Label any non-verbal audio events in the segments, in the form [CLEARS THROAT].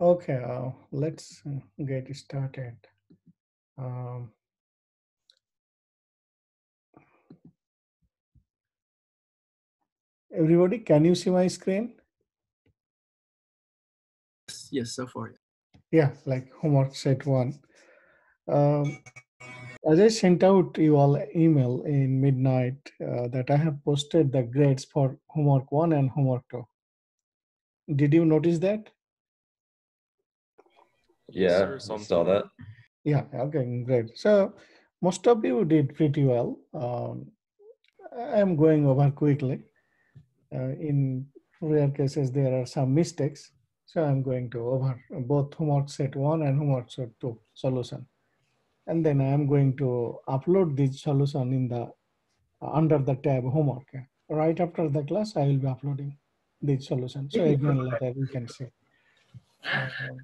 Okay, uh, let's uh, get started. Um, everybody, can you see my screen? Yes, yes, so far. Yeah, like homework set one. Um, as I sent out you all email in midnight uh, that I have posted the grades for homework one and homework two. Did you notice that? Yeah, sir, I some saw that. Yeah, okay, great. So most of you did pretty well. Um, I'm going over quickly. Uh, in rare cases, there are some mistakes. So I'm going to over both homework set one and homework set two solution. And then I'm going to upload this solution in the under the tab homework. Right after the class, I will be uploading this solution. So [LAUGHS] again, later you can see. Um,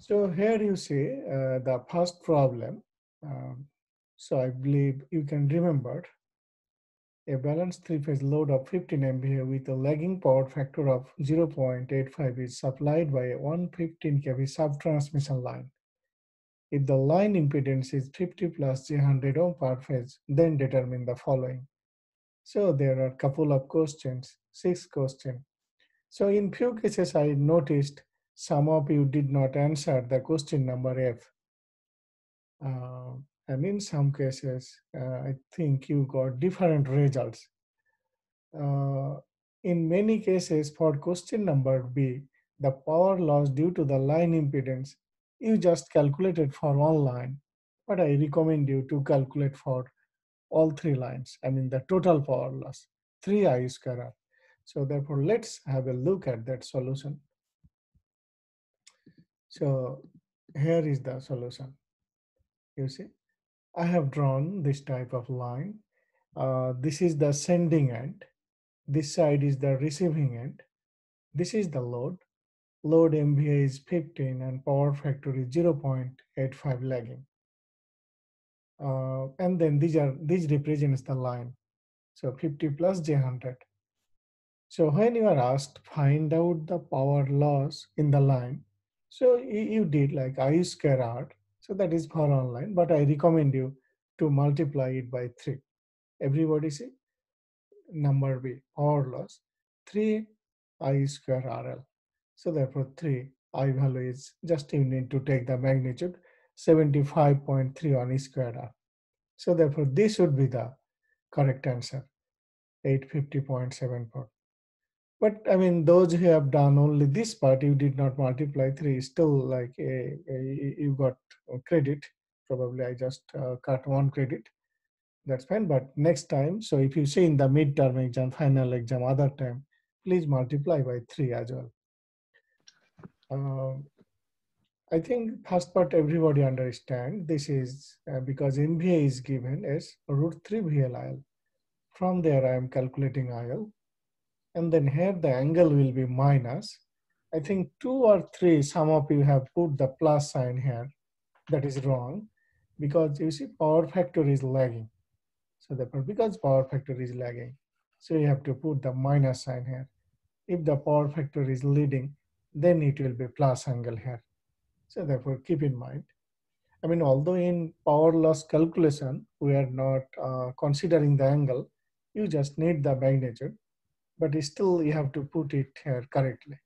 so here you see uh, the first problem. Um, so I believe you can remember a balanced three-phase load of 15 MVA with a lagging power factor of 0.85 is supplied by a 115 kV sub-transmission line. If the line impedance is 50 plus J100 ohm per phase, then determine the following. So there are a couple of questions, six questions. So in few cases, I noticed some of you did not answer the question number F. Uh, and in some cases, uh, I think you got different results. Uh, in many cases, for question number B, the power loss due to the line impedance, you just calculated for one line, but I recommend you to calculate for all three lines. I mean the total power loss, 3 I square R. So therefore, let's have a look at that solution. So here is the solution. You see, I have drawn this type of line. Uh, this is the sending end. This side is the receiving end. This is the load. Load MVA is 15 and power factor is 0.85 lagging. Uh, and then these are these represents the line. So 50 plus J100. So when you are asked find out the power loss in the line, so you, did like I square R. So that is for online, but I recommend you to multiply it by three. Everybody see number B power loss 3 I square RL. So therefore 3 I value is just you need to take the magnitude 75.3 on E squared R. So therefore this would be the correct answer 850.74. But I mean, those who have done only this part, you did not multiply three, still like a, a you got credit. Probably I just uh, cut one credit. That's fine. But next time, so if you see in the midterm exam, final exam, other time, please multiply by three as well. Um, I think first part everybody understand. This is uh, because MVA is given as root 3 VLIL. From there I am calculating IL. And then here the angle will be minus. I think two or three, some of you have put the plus sign here. That is wrong because you see power factor is lagging. So therefore because power factor is lagging, so you have to put the minus sign here. If the power factor is leading, then it will be plus angle here. So therefore, keep in mind. I mean, although in power loss calculation, we are not uh, considering the angle, you just need the magnitude, but still you have to put it here correctly.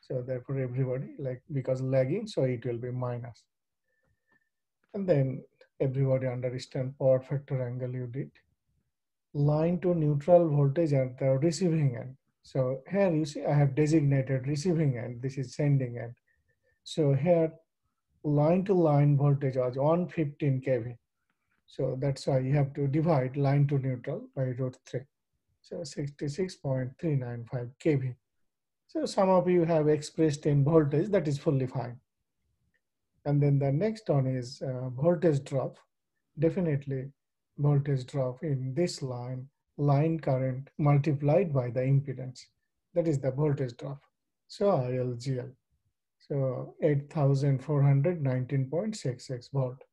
So therefore, everybody like because lagging, so it will be minus. And then everybody understand power factor angle you did. Line to neutral voltage at the receiving end. So here you see I have designated receiving end. This is sending end. So here line to line voltage was 115 kV. So that's why you have to divide line to neutral by root 3. So 66.395 kV. So some of you have expressed in voltage, that is fully fine. And then the next one is uh, voltage drop. Definitely voltage drop in this line, line current multiplied by the impedance. That is the voltage drop. So ILGL. So 8,419.66 volt.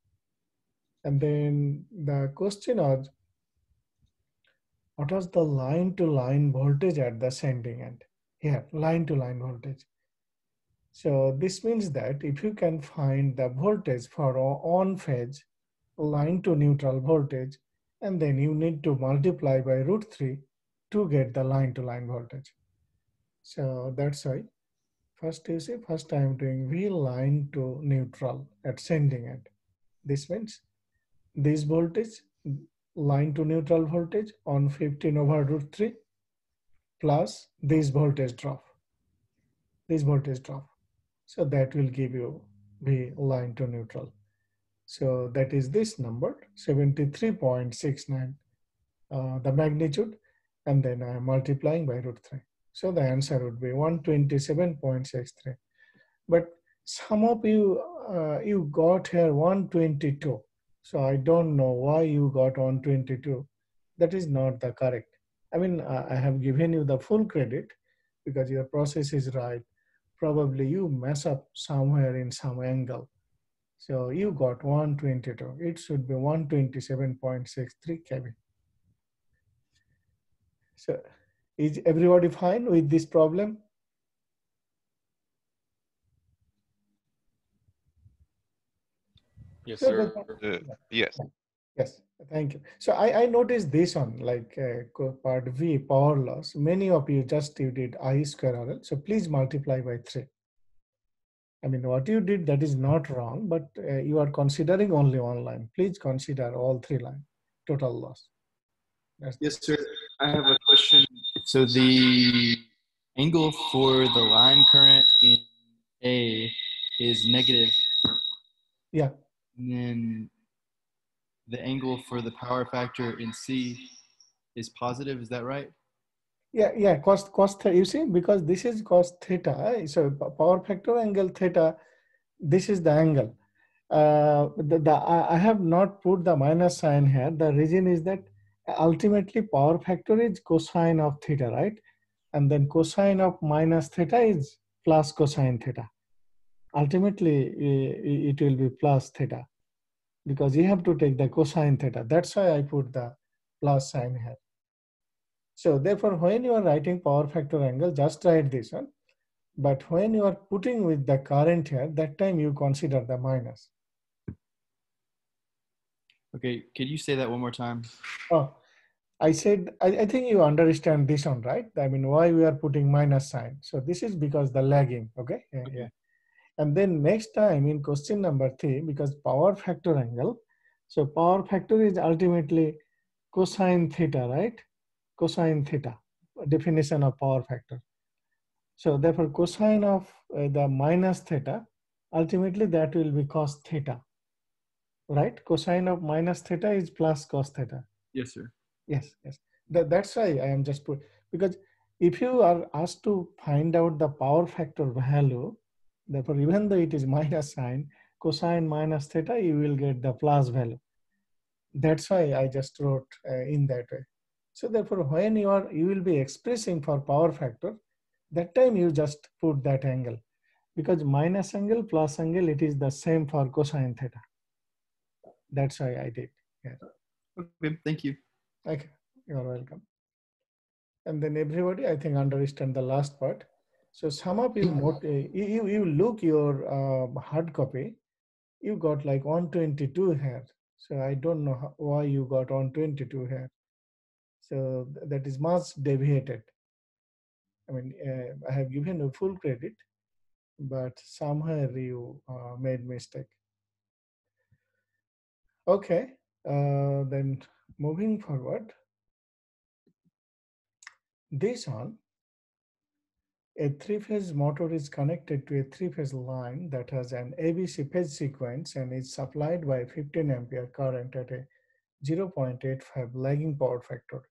And then the question was, what was the line to line voltage at the sending end? Here, line to line voltage. So this means that if you can find the voltage for on phase line to neutral voltage, and then you need to multiply by root 3 to get the line to line voltage. So that's why first you see, first I am doing V line to neutral at sending end. This means this voltage, line to neutral voltage on 15 over root 3 plus this voltage drop, this voltage drop. So that will give you the line to neutral. So that is this number, 73.69, uh, the magnitude, and then I am multiplying by root 3. So the answer would be 127.63. But some of you, uh, you got here 122. So I don't know why you got on 22. That is not the correct. I mean, I have given you the full credit because your process is right. Probably you mess up somewhere in some angle so you got 122. It should be 127.63 Kelvin. So is everybody fine with this problem? Yes, sir. Uh, yes. Yes, thank you. So I, I noticed this one, like uh, part V, power loss. Many of you just you did I square RL. So please multiply by 3. I mean, what you did, that is not wrong, but uh, you are considering only one line. Please consider all three lines, total loss. That's yes, sir. I have a question. So the angle for the line current in A is negative. Yeah. And then the angle for the power factor in C is positive. Is that right? Yeah, yeah, cos cos theta. You see, because this is cos theta, so power factor angle theta. This is the angle. Uh, the, the I have not put the minus sign here. The reason is that ultimately power factor is cosine of theta, right? And then cosine of minus theta is plus cosine theta. Ultimately, it will be plus theta because you have to take the cosine theta. That's why I put the plus sign here. So therefore, when you are writing power factor angle, just write this one. But when you are putting with the current here, that time you consider the minus. Okay, could you say that one more time? Oh, I said, I, I think you understand this one, right? I mean, why we are putting minus sign. So this is because the lagging, okay? Yeah, okay. yeah. And then next time in question number three, because power factor angle, so power factor is ultimately cosine theta, right? cosine theta, definition of power factor. So therefore cosine of uh, the minus theta, ultimately that will be cos theta, right? Cosine of minus theta is plus cos theta. Yes, sir. Yes, yes. That, that's why I am just put, because if you are asked to find out the power factor value, therefore even though it is minus sign, cosine minus theta, you will get the plus value. That's why I just wrote uh, in that way. So therefore, when you are, you will be expressing for power factor, that time you just put that angle because minus angle plus angle, it is the same for cosine theta. That's why I did. Yeah. Okay, thank you. Okay, you're welcome. And then everybody, I think, understand the last part. So some of you, you, you look your uh, hard copy, you got like 122 here. So I don't know how, why you got 122 here. So that is much deviated. I mean, uh, I have given you full credit, but somewhere you uh, made mistake. Okay, uh, then moving forward. This one, a three-phase motor is connected to a three-phase line that has an ABC phase sequence and is supplied by 15 ampere current at a 0.85 lagging power factor.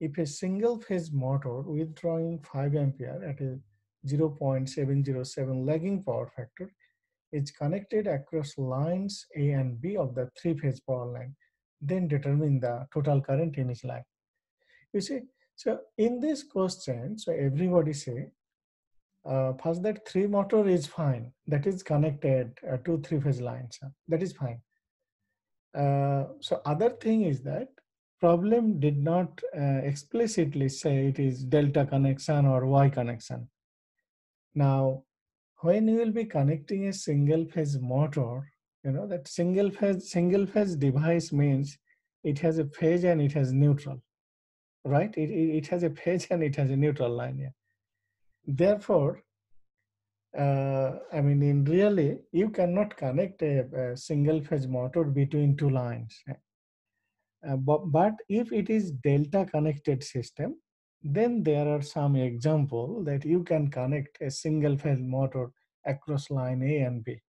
If a single phase motor withdrawing 5 ampere at a 0.707 lagging power factor is connected across lines A and B of the three phase power line, then determine the total current in each line. You see, so in this question, so everybody say, uh, first that three motor is fine, that is connected uh, to three phase lines, that is fine. Uh, so other thing is that problem did not uh, explicitly say it is delta connection or Y connection. Now, when you will be connecting a single phase motor, you know that single phase single phase device means it has a phase and it has neutral, right? It, it, it has a phase and it has a neutral line here. Therefore, uh, I mean, in really, you cannot connect a, a single phase motor between two lines. Uh, but, but if it is delta connected system, then there are some example that you can connect a single phase motor across line A and B,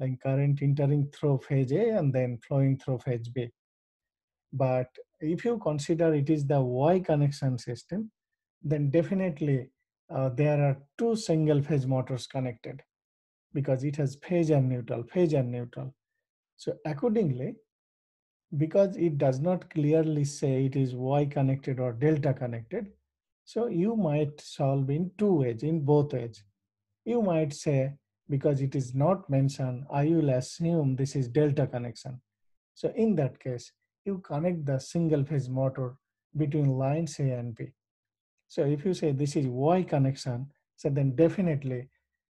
like current entering through phase A and then flowing through phase B. But if you consider it is the Y connection system, then definitely uh, there are two single phase motors connected because it has phase and neutral, phase and neutral. So accordingly, because it does not clearly say it is Y connected or delta connected, so you might solve in two ways, in both ways. You might say, because it is not mentioned, I will assume this is delta connection. So in that case, you connect the single phase motor between lines A and B. So if you say this is Y connection, so then definitely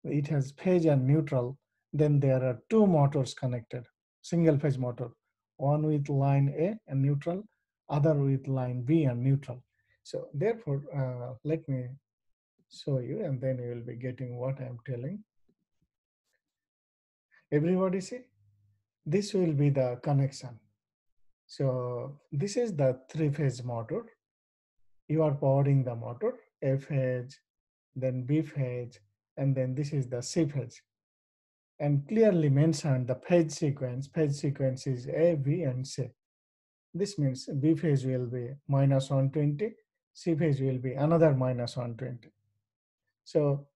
it has phase and neutral, then there are two motors connected, single phase motor, one with line A and neutral, other with line B and neutral. So therefore, uh, let me show you and then you will be getting what I'm telling. Everybody see? This will be the connection. So this is the three-phase motor. You are powering the motor, A phase, then B phase, and then this is the C phase. And clearly mentioned the phase sequence, phase sequence is A, B, and C. This means B phase will be minus 120, C phase will be another minus 120. So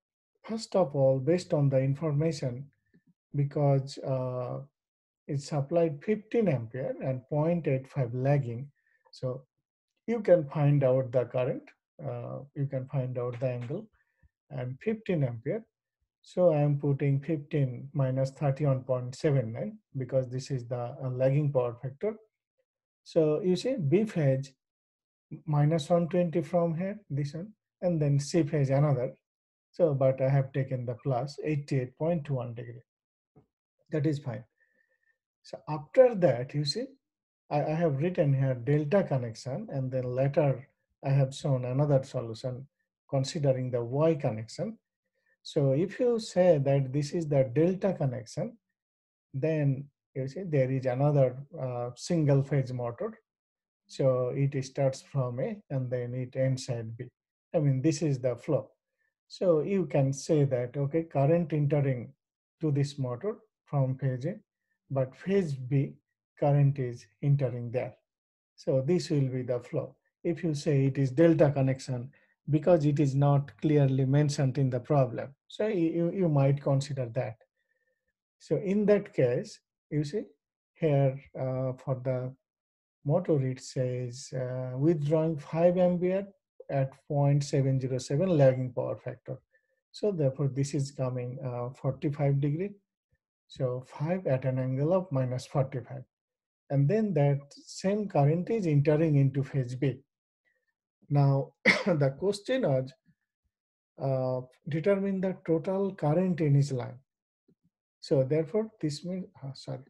first of all, based on the information, because uh, it's supplied 15 ampere and 0.85 lagging. So you can find out the current, uh, you can find out the angle and 15 ampere. So I am putting 15 minus 31.79 because this is the uh, lagging power factor. So you see B phase minus 120 from here, this one, and then C phase another. So, but I have taken the plus 88.21 degree. That is fine. So after that, you see, I, I have written here delta connection and then later I have shown another solution considering the Y connection. So if you say that this is the delta connection, then you see there is another uh, single phase motor. So it starts from A and then it ends at B. I mean, this is the flow. So you can say that, okay, current entering to this motor from phase A but phase B current is entering there. So this will be the flow. If you say it is delta connection, because it is not clearly mentioned in the problem. So you, you might consider that. So in that case, you see here uh, for the motor it says uh, withdrawing 5 ampere at 0.707 lagging power factor. So therefore this is coming uh, 45 degree so 5 at an angle of minus 45. And then that same current is entering into phase B. Now [COUGHS] the question is uh, determine the total current in each line. So therefore this means, uh, sorry.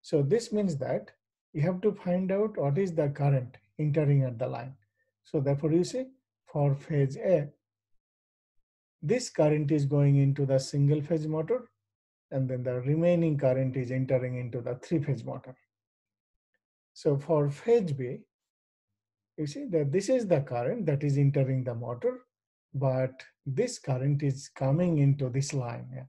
So this means that you have to find out what is the current entering at the line. So therefore you see for phase A, this current is going into the single phase motor and then the remaining current is entering into the three-phase motor. So for phase B, you see that this is the current that is entering the motor, but this current is coming into this line. Yeah?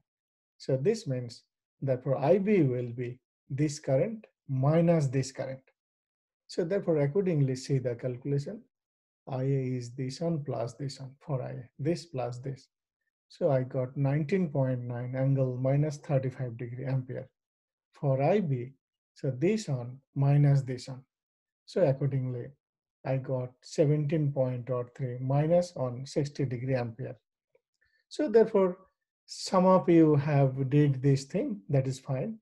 So this means that for IB will be this current minus this current. So therefore accordingly see the calculation. IA is this one plus this one for IA, this plus this. So I got 19.9 angle minus 35 degree ampere. For IB, so this one minus this one. So accordingly, I got 17.3 minus on 60 degree ampere. So therefore, some of you have did this thing, that is fine.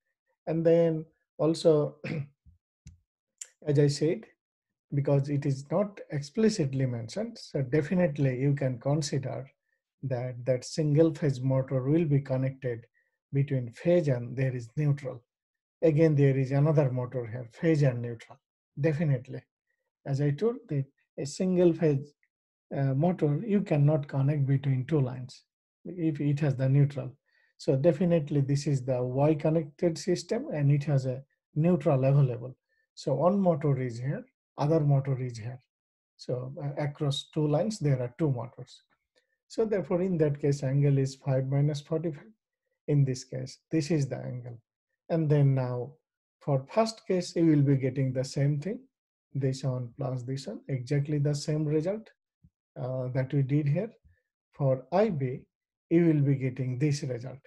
And then also, [CLEARS THROAT] as I said, because it is not explicitly mentioned, so definitely you can consider that that single phase motor will be connected between phase and there is neutral. Again, there is another motor here, phase and neutral, definitely. As I told, the, a single phase uh, motor, you cannot connect between two lines if it has the neutral. So definitely this is the Y connected system and it has a neutral available. So one motor is here, other motor is here. So uh, across two lines, there are two motors. So therefore, in that case, angle is 5 minus 45. In this case, this is the angle. And then now, for first case, you will be getting the same thing. This one plus this one, exactly the same result uh, that we did here. For IB, you will be getting this result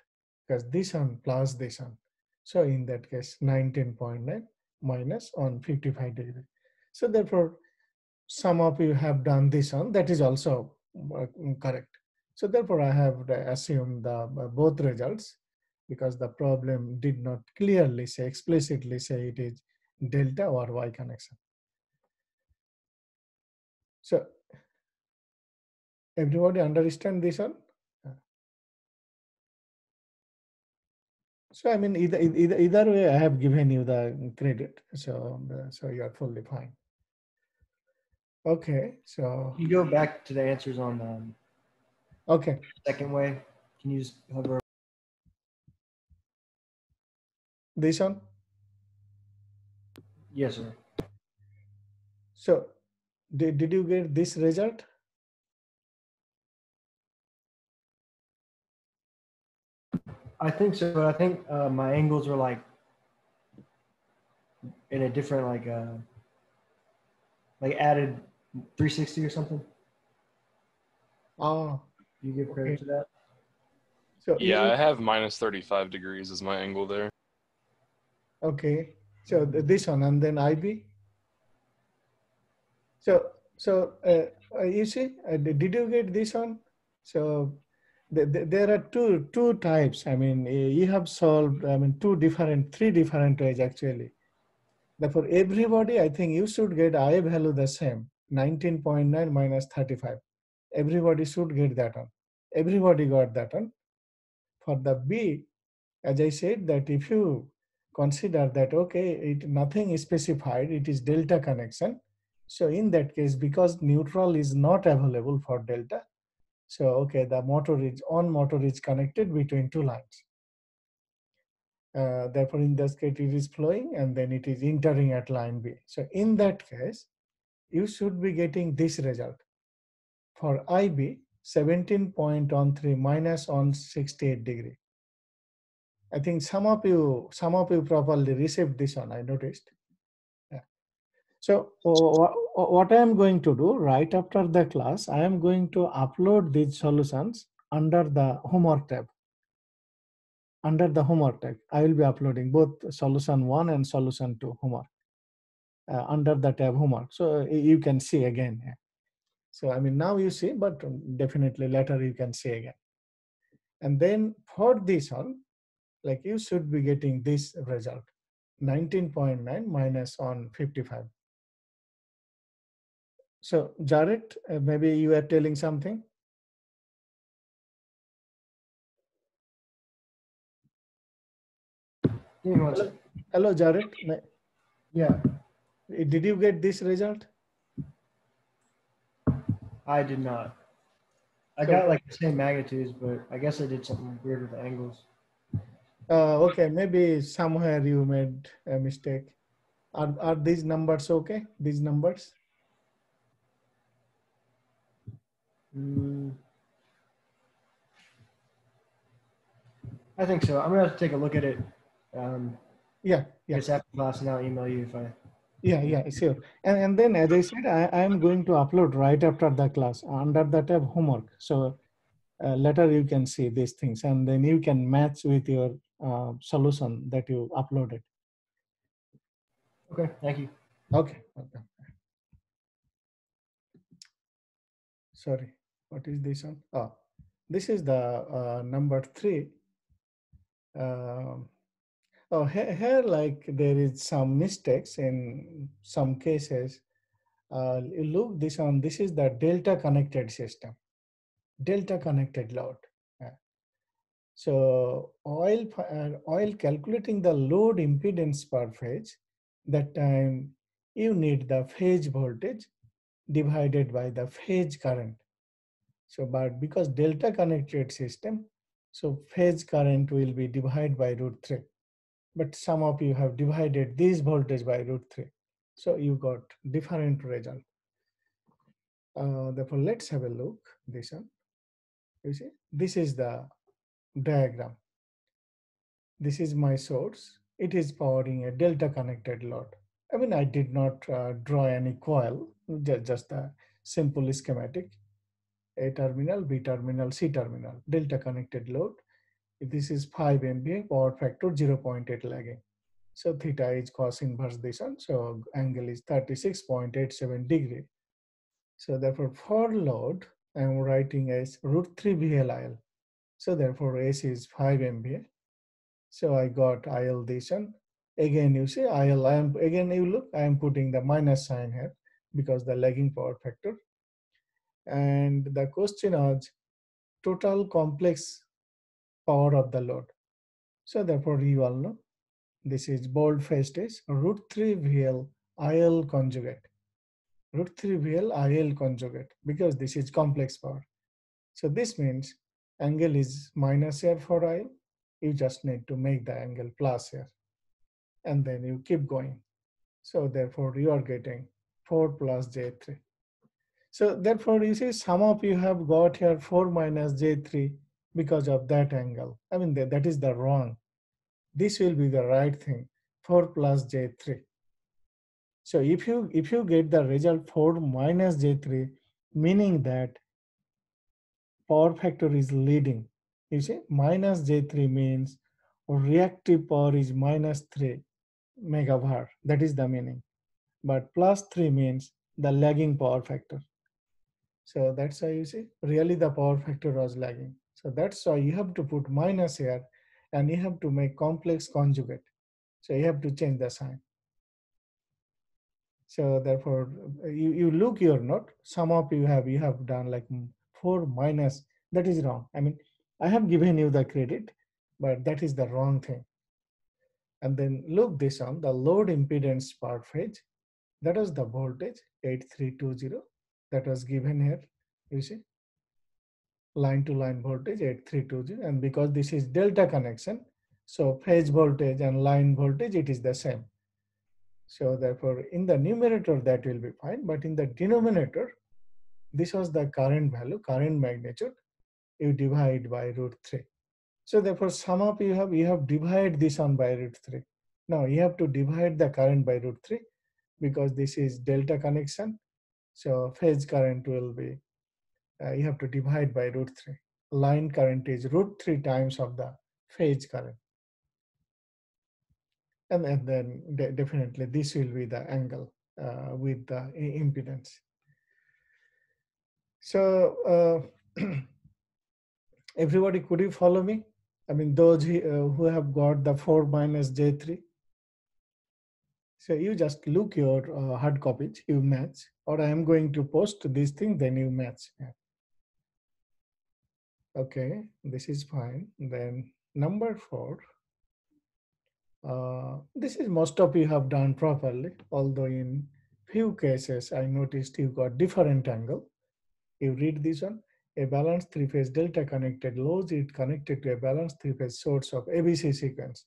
because this one plus this one. So in that case, 19.9 minus on 55 degree. So therefore, some of you have done this one, that is also uh, correct. So therefore, I have assumed the uh, both results because the problem did not clearly say, explicitly say it is delta or Y connection. So everybody understand this one? So I mean, either either either way, I have given you the credit, so so you are fully fine. Okay, so you go back to the answers on the um, okay second way. Can you just hover? This one. Yes, sir. So, did did you get this result? I think so, but I think uh, my angles are like in a different like uh like added 360 or something. Oh, you give credit okay. to that? So yeah, I have minus 35 degrees as my angle there. Okay, so this one and then IB. So so uh, you see, uh, did you get this one? So the, the, there are two two types. I mean, you have solved. I mean, two different, three different ways actually. Therefore, everybody, I think you should get I value the same, 19.9 minus 35. Everybody should get that one. Everybody got that one. For the B, as I said, that if you consider that, okay, it nothing is specified, it is delta connection. So in that case, because neutral is not available for delta, so okay, the motor is on motor is connected between two lines. Uh, therefore, in this case, it is flowing and then it is entering at line B. So in that case, you should be getting this result. For IB, 17.13 minus on 68 degree. I think some of you, some of you properly received this one, I noticed. Yeah. So what I am going to do right after the class, I am going to upload these solutions under the homework tab under the homework tab, I will be uploading both solution one and solution two homework uh, under the tab homework. So you can see again. So I mean, now you see, but definitely later you can see again. And then for this one, like you should be getting this result, 19.9 minus on 55. So Jared, uh, maybe you are telling something? Hello, hello, Jared. Yeah. Did you get this result? I did not. I got like the same magnitudes, but I guess I did something weird with the angles. Uh, okay, maybe somewhere you made a mistake. Are, are these numbers okay? These numbers? Mm. I think so. I'm gonna have to take a look at it um, yeah, yeah. Just after class, and I'll email you if I. Yeah, yeah, sure. And and then as I said, I, I am going to upload right after the class under the tab homework. So uh, later you can see these things, and then you can match with your uh, solution that you uploaded. Okay, thank you. Okay. okay. Sorry, what is this one? Oh, this is the uh, number three. Um, Oh, here, here, like there is some mistakes in some cases. Uh, look this on, this is the delta connected system. delta connected load. So oil, uh, oil calculating the load impedance per phase, that time you need the phase voltage divided by the phase current. So, but because delta connected system, so phase current will be divided by root 3. But some of you have divided this voltage by root 3. So you got different result. Uh, therefore, let's have a look this one. You see, this is the diagram. This is my source. It is powering a delta connected load. I mean, I did not uh, draw any coil, just a simple schematic. A terminal, B terminal, C terminal, delta connected load. This is 5 MVA, power factor 0.8 lagging. So theta is cos inverse this one. So angle is 36.87 degree. So therefore for load, I am writing as root 3 VLIL. So therefore S is 5 MVA. So I got IL this one. Again, you see IL, I am, again you look, I am putting the minus sign here because the lagging power factor. And the question is total complex power of the load. So therefore you all know this is bold faced is root 3 VL IL conjugate. Root 3 VL IL conjugate because this is complex power. So this means angle is minus here for i, You just need to make the angle plus here. And then you keep going. So therefore you are getting 4 plus J3. So therefore you see some of you have got here 4 minus J3 because of that angle. I mean that, that is the wrong this will be the right thing 4 plus j3 so if you if you get the result 4 minus j3 meaning that power factor is leading. You see minus j3 means reactive power is minus 3 megavar that is the meaning. But plus 3 means the lagging power factor. So that's why you see really the power factor was lagging. So that's why you have to put minus here and you have to make complex conjugate. So you have to change the sign. So therefore, you, you look your note, some of you have, you have done like 4 minus, that is wrong. I mean, I have given you the credit, but that is the wrong thing. And then look this on, the load impedance per phase, that was the voltage 8320 that was given here, you see line to line voltage 8320 and because this is delta connection so phase voltage and line voltage it is the same so therefore in the numerator that will be fine but in the denominator this was the current value current magnitude you divide by root 3 so therefore sum up you have you have divide this on by root 3 now you have to divide the current by root 3 because this is delta connection so phase current will be uh, you have to divide by root 3. Line current is root 3 times of the phase current. And, and then de definitely this will be the angle uh, with the impedance. So uh, [CLEARS THROAT] everybody, could you follow me? I mean, those who, uh, who have got the 4 minus J3. So you just look your uh, hard copies, you match, or I am going to post this thing, then you match. Okay, this is fine. Then number four. Uh, this is most of you have done properly, although in few cases I noticed you got different angle. You read this one, a balanced three-phase delta connected load is connected to a balanced three-phase source of ABC sequence.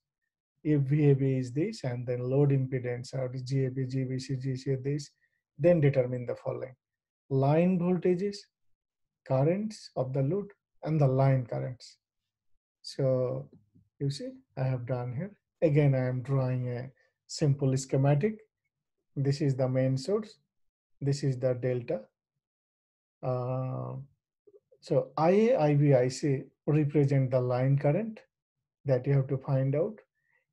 If VAB is this and then load impedance or GAB, GBC, GC this, then determine the following. Line voltages, currents of the load, and the line currents. So you see, I have done here. Again, I am drawing a simple schematic. This is the main source. This is the delta. Uh, so IA, IB, IC represent the line current that you have to find out.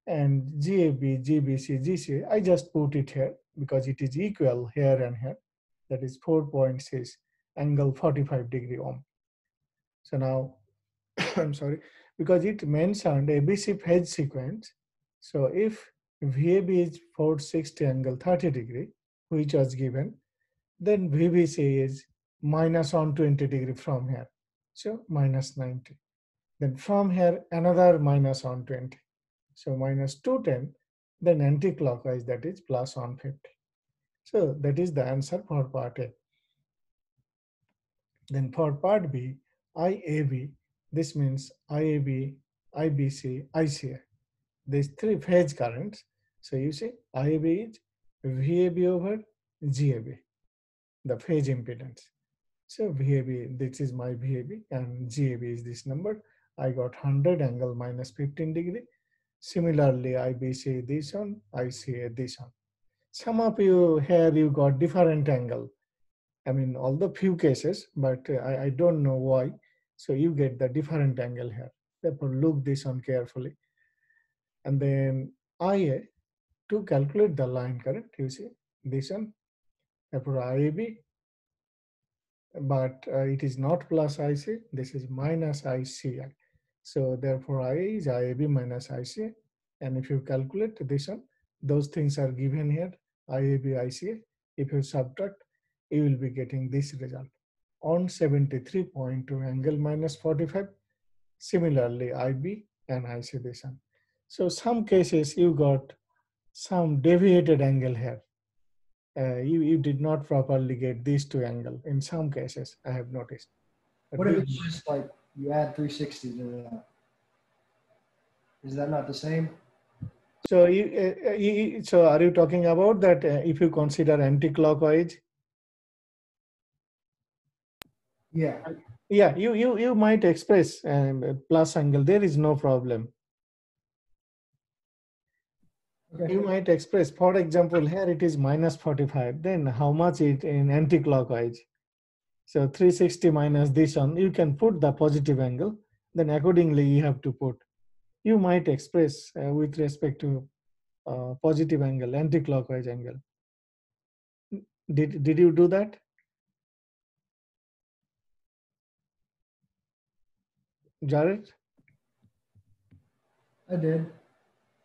And GAB, GBC, GC, I just put it here because it is equal here and here. That is 4.6 angle 45 degree ohm. So now, [COUGHS] I'm sorry, because it mentioned ABC phase sequence. So if VAB is 460 angle 30 degree, which was given, then VBC is minus 120 degree from here. So minus 90. Then from here, another minus 120. So minus 210, then anti-clockwise, that is plus 150. So that is the answer for part A. Then for part B, IAB, this means IAB, IBC, ICA. These three phase currents. So you see IAB is VAB over GAB, the phase impedance. So VAB, this is my VAB and GAB is this number. I got 100 angle minus 15 degree. Similarly, IBC this one, ICA this one. Some of you here you got different angle. I mean, all the few cases, but uh, I, I don't know why. So you get the different angle here. Therefore, look this one carefully. And then IA, to calculate the line current, you see this one. Therefore, IAB but uh, it is not plus IC, this is minus ICI. So therefore I is IAB minus IC. And if you calculate this one, those things are given here, IAB, ICA. If you subtract, you will be getting this result on 73.2 angle minus 45. Similarly, IB and IC this one. So some cases you got some deviated angle here uh, you, you did not properly get these two angle. In some cases i have noticed. But what if it's just like you add 360 to that? Is that not the same? So you, uh, you so are you talking about that uh, if you consider anti-clockwise? Yeah. Yeah you you you might express um, plus angle. There is no problem Okay. You might express, for example, here it is minus 45, then how much it in anti-clockwise? So 360 minus this one, you can put the positive angle, then accordingly you have to put. You might express uh, with respect to uh, positive angle, anti-clockwise angle. Did, did you do that? Jared? I did.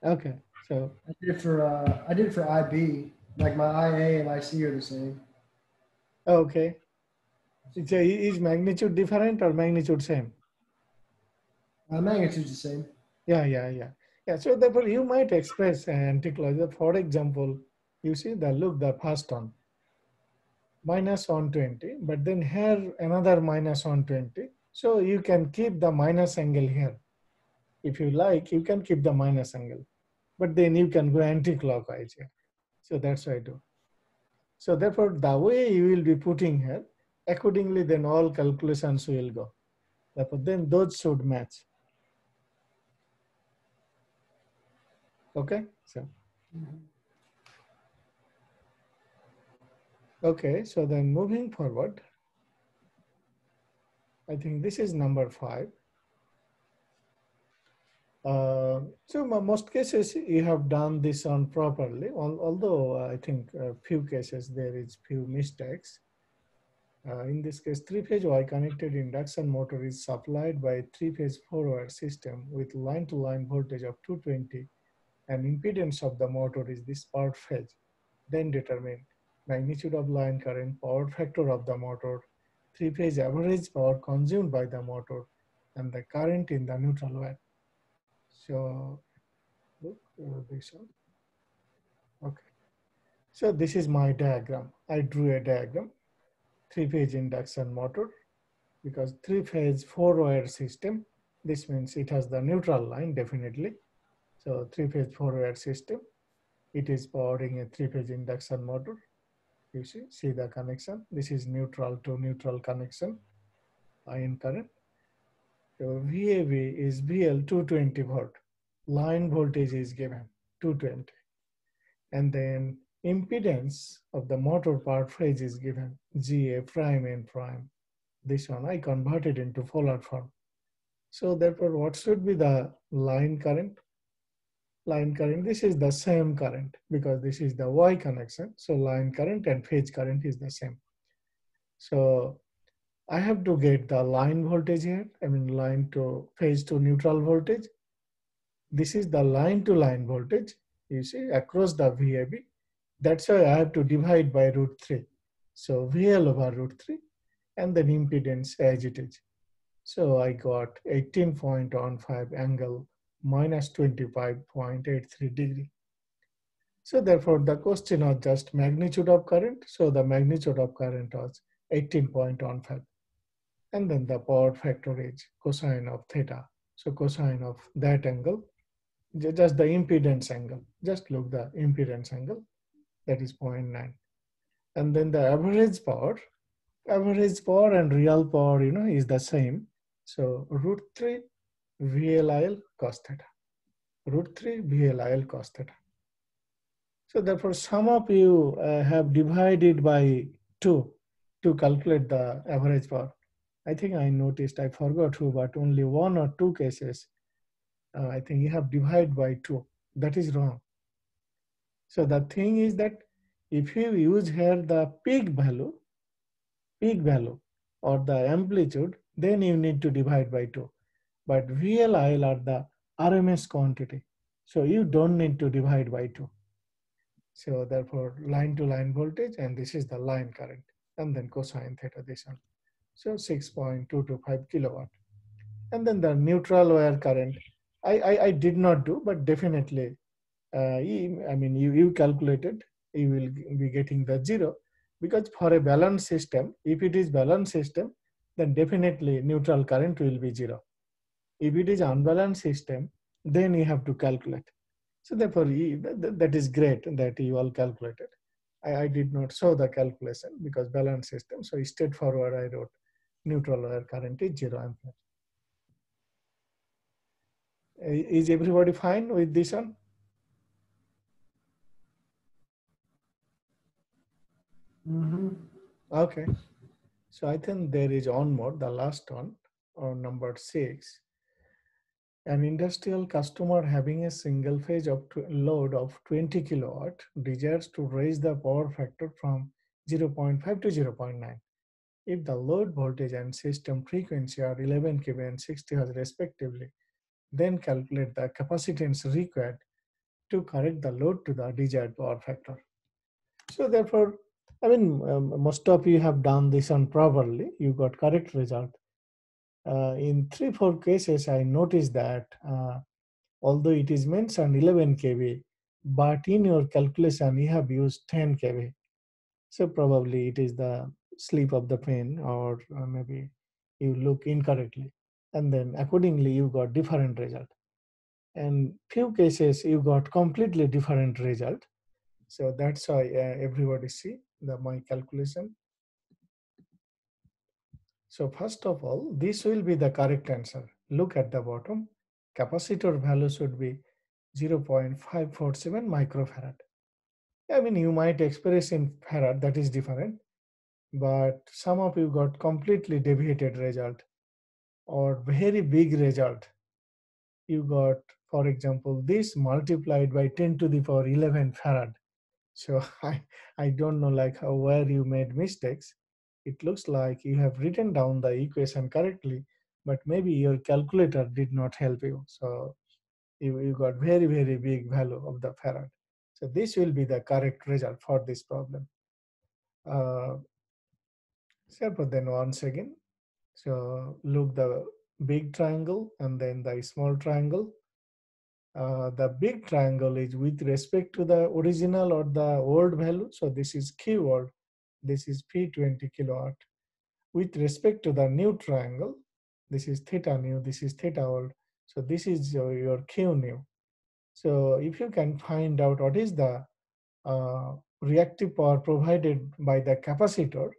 Okay. So I did it for uh, I did it for IB. Like my IA and IC are the same. Okay. So is magnitude different or magnitude same? Uh, magnitude the same. Yeah, yeah, yeah. Yeah, so therefore you might express an anticlockwise. For example, you see the look, the first one, minus 120, but then here another minus 120. So you can keep the minus angle here. If you like, you can keep the minus angle but then you can go anti-clockwise here. So that's what I do. So therefore, the way you will be putting here, accordingly, then all calculations will go. Therefore, then those should match. Okay, so. Okay, so then moving forward, I think this is number five. Uh, so most cases you have done this on properly, although I think a few cases there is few mistakes. Uh, in this case, three-phase Y-connected induction motor is supplied by three-phase four-wire system with line-to-line -line voltage of 220 and impedance of the motor is this part phase. Then determine magnitude of line current, power factor of the motor, three-phase average power consumed by the motor, and the current in the neutral wire. So look uh, this one. Okay. So this is my diagram. I drew a diagram, three-phase induction motor, because three-phase four-wire system. This means it has the neutral line definitely. So three-phase four-wire system. It is powering a three-phase induction motor. You see, see the connection. This is neutral to neutral connection. Ion current. So VAB is VL 220 volt. Line voltage is given 220. And then impedance of the motor part phase is given GA prime and prime. This one I converted into Polar form. So therefore, what should be the line current? Line current, this is the same current because this is the Y connection. So line current and phase current is the same. So I have to get the line voltage here, I mean line to phase to neutral voltage. This is the line to line voltage, you see, across the VAB. That's why I have to divide by root 3. So VL over root 3 and then impedance as it is. So I got 18.15 angle minus 25.83 degree. So therefore the question was just magnitude of current. So the magnitude of current was 18.15. And then the power factor is cosine of theta. So cosine of that angle, just the impedance angle. Just look the impedance angle, that is 0.9. And then the average power, average power and real power, you know, is the same. So root 3 VLIL cos theta. Root 3 VLIL cos theta. So therefore, some of you uh, have divided by 2 to calculate the average power. I think I noticed, I forgot who, but only one or two cases, uh, I think you have divided by 2. That is wrong. So the thing is that if you use here the peak value, peak value or the amplitude, then you need to divide by 2. But VLIL are the RMS quantity. So you don't need to divide by 2. So therefore line to line voltage and this is the line current and then cosine theta this one. So 6.225 kilowatt. And then the neutral wire current, I, I, I did not do, but definitely, uh, I mean, you, you calculated, you will be getting the zero because for a balanced system, if it is balanced system, then definitely neutral current will be zero. If it is unbalanced system, then you have to calculate. So therefore, that is great that you all calculated. I, I did not show the calculation because balanced system. So straightforward, I wrote neutral wire current is zero ampere. Is everybody fine with this one? Mm -hmm. Okay. So I think there is one more, the last one, or number six. An industrial customer having a single phase of load of 20 kilowatt desires to raise the power factor from 0.5 to 0.9. If the load voltage and system frequency are 11 kV and 60 Hz respectively, then calculate the capacitance required to correct the load to the desired power factor. So therefore, I mean, um, most of you have done this one properly. You got correct result. Uh, in three, four cases, I noticed that uh, although it is mentioned 11 kV, but in your calculation, you have used 10 kV. So probably it is the slip of the pen or uh, maybe you look incorrectly. And then accordingly, you got different result. And few cases, you got completely different result. So that's why uh, everybody see the my calculation. So first of all, this will be the correct answer. Look at the bottom. Capacitor value should be 0.547 microfarad. I mean, you might express in farad, that is different, but some of you got completely deviated result or very big result. You got, for example, this multiplied by 10 to the power 11 farad. So [LAUGHS] I, I don't know like how, where you made mistakes. It looks like you have written down the equation correctly, but maybe your calculator did not help you. So you, you got very, very big value of the farad. So this will be the correct result for this problem. Uh, so then once again, so look the big triangle and then the small triangle. Uh, the big triangle is with respect to the original or the old value. So this is old, this is P20 kilowatt. With respect to the new triangle, this is theta new, this is theta old. So this is your, your Q new. So if you can find out what is the uh, reactive power provided by the capacitor,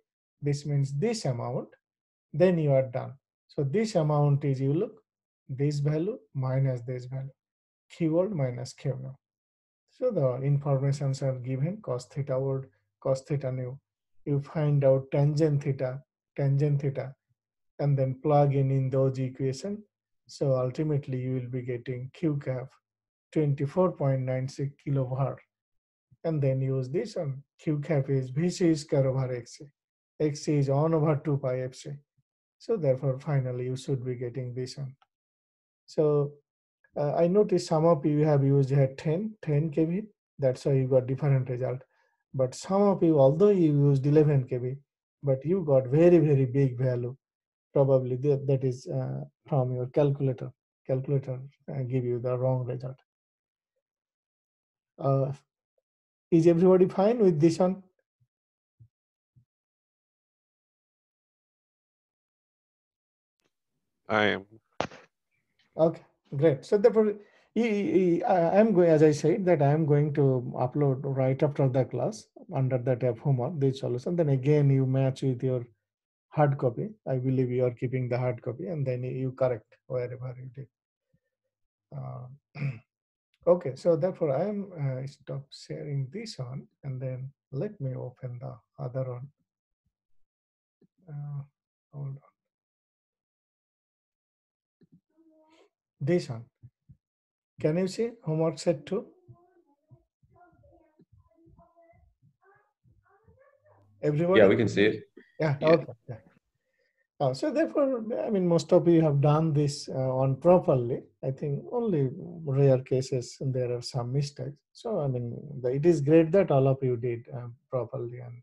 this means this amount, then you are done. So this amount is you look, this value minus this value q old minus q new. So the informations are given cos theta old, cos theta new. You find out tangent theta, tangent theta, and then plug in in those equation. So ultimately you will be getting q cap 24.96 kilowatt. And then use this one. Q cap is VC square over XC. XC is 1 over 2 pi FC. So therefore finally you should be getting this one. So uh, I noticed some of you have used here 10, 10 kV. That's why you got different result. But some of you, although you used 11 kV, but you got very, very big value. probably that, that is uh, from your calculator. Calculator uh, give you the wrong result. Uh, is everybody fine with this one? I am. Okay, great. So therefore, I am going, as I said, that I am going to upload right after the class under the tab homework, this solution. Then again, you match with your hard copy. I believe you are keeping the hard copy and then you correct wherever you did. Uh, [CLEARS THROAT] okay, so therefore I am uh, stop sharing this one and then let me open the other one. Uh, hold on. This one. Can you see homework set 2? Everybody? Yeah, we can see it. Yeah, yeah. okay. Yeah. Uh, so therefore, I mean, most of you have done this uh, on properly. I think only rare cases there are some mistakes. So I mean, the, it is great that all of you did uh, properly and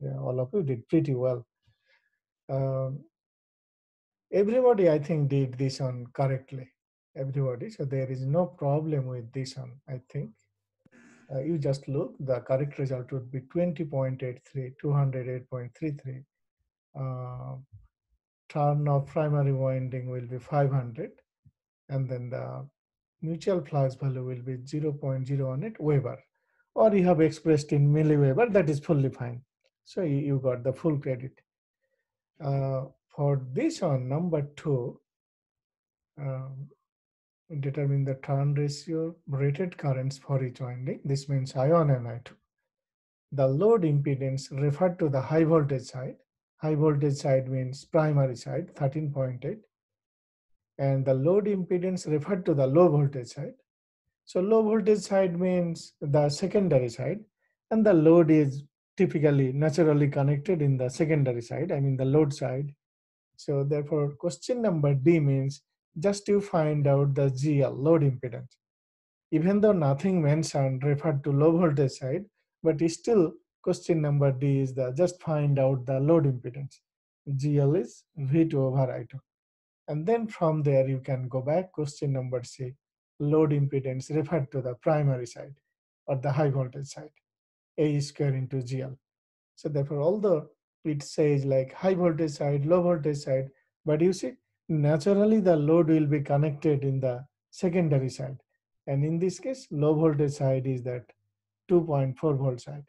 yeah, all of you did pretty well. Um, everybody, I think, did this on correctly everybody. So there is no problem with this one, I think. Uh, you just look, the correct result would be 20.83, 208.33. Uh, turn of primary winding will be 500. And then the mutual flux value will be 0 0.018 Weber. Or you have expressed in milliweber, that is fully fine. So you, you got the full credit. Uh, for this one, number two, um, determine the turn ratio rated currents for each winding. This means I1 and I2. The load impedance referred to the high voltage side. High voltage side means primary side, 13.8. And the load impedance referred to the low voltage side. So low voltage side means the secondary side. And the load is typically naturally connected in the secondary side, I mean the load side. So therefore question number D means just to find out the GL, load impedance. Even though nothing mentioned referred to low voltage side, but still question number D is the just find out the load impedance. GL is V2 over I2. And then from there you can go back question number C, load impedance referred to the primary side or the high voltage side, A square into GL. So therefore, although it says like high voltage side, low voltage side, but you see naturally the load will be connected in the secondary side. And in this case, low voltage side is that 2.4 volt side.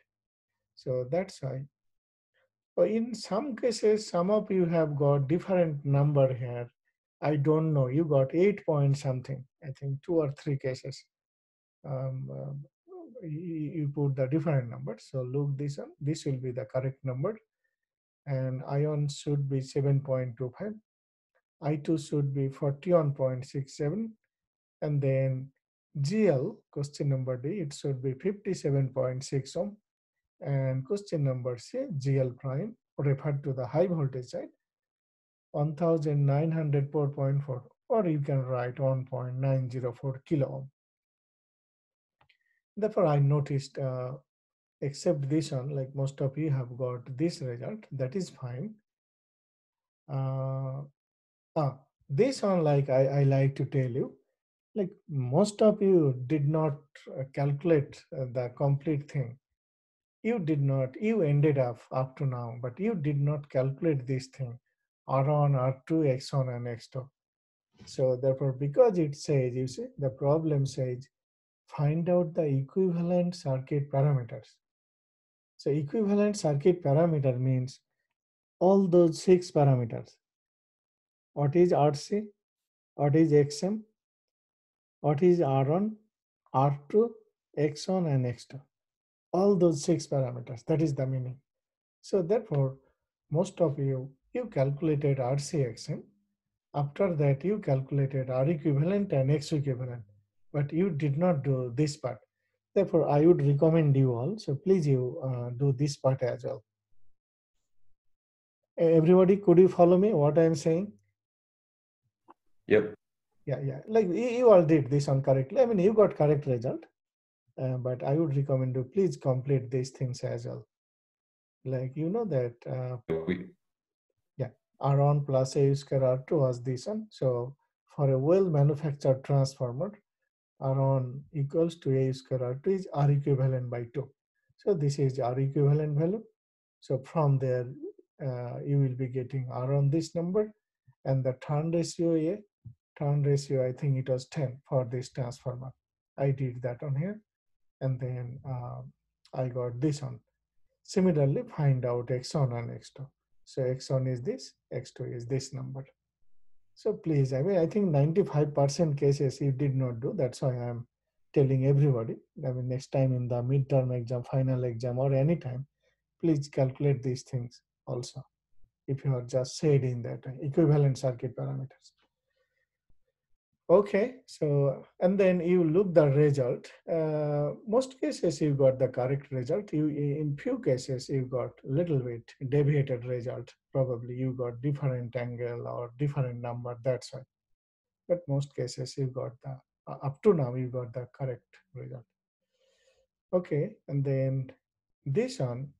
So that's why. In some cases, some of you have got different number here. I don't know. You got eight point something. I think two or three cases. Um, uh, you, put the different numbers. So look this one. This will be the correct number. And I1 should be 7.25 I2 should be 41.67 and then GL question number D it should be 57.6 ohm and question number C GL prime referred to the high voltage side 1904.4 or you can write 1.904 kilo ohm. Therefore I noticed uh, except this one like most of you have got this result that is fine. Uh, Ah, this one, like I, I like to tell you, like most of you did not uh, calculate uh, the complete thing. You did not, you ended up up to now, but you did not calculate this thing R1, R2, X1, and X2. So therefore, because it says, you see, the problem says, find out the equivalent circuit parameters. So equivalent circuit parameter means all those six parameters what is RC, what is XM, what is R1, R2, X1 and X2. All those six parameters, that is the meaning. So therefore, most of you, you calculated RC XM. After that, you calculated R equivalent and X equivalent, but you did not do this part. Therefore, I would recommend you all, so please you uh, do this part as well. Everybody, could you follow me what I am saying? Yep. Yeah, yeah. Like you all did this one correctly. I mean, you got correct result, uh, but I would recommend you please complete these things as well. Like you know that. Uh, we, yeah. R1 plus A square R2 was this one. So for a well manufactured transformer, R1 equals to A square R2 is R equivalent by 2. So this is R equivalent value. So from there, uh, you will be getting R on this number and the turn ratio A, turn ratio, I think it was 10 for this transformer. I did that on here and then uh, I got this one. Similarly, find out x1 and x2. So x1 is this, x2 is this number. So please, I mean, I think 95% cases you did not do. That's why I'm telling everybody. I mean, next time in the midterm exam, final exam, or any time, please calculate these things also. If you are just said in that equivalent circuit parameters. Okay, so and then you look the result. Uh, most cases you got the correct result. You in few cases you got little bit deviated result. Probably you got different angle or different number. That's why. But most cases you got the uh, up to now you got the correct result. Okay, and then this one.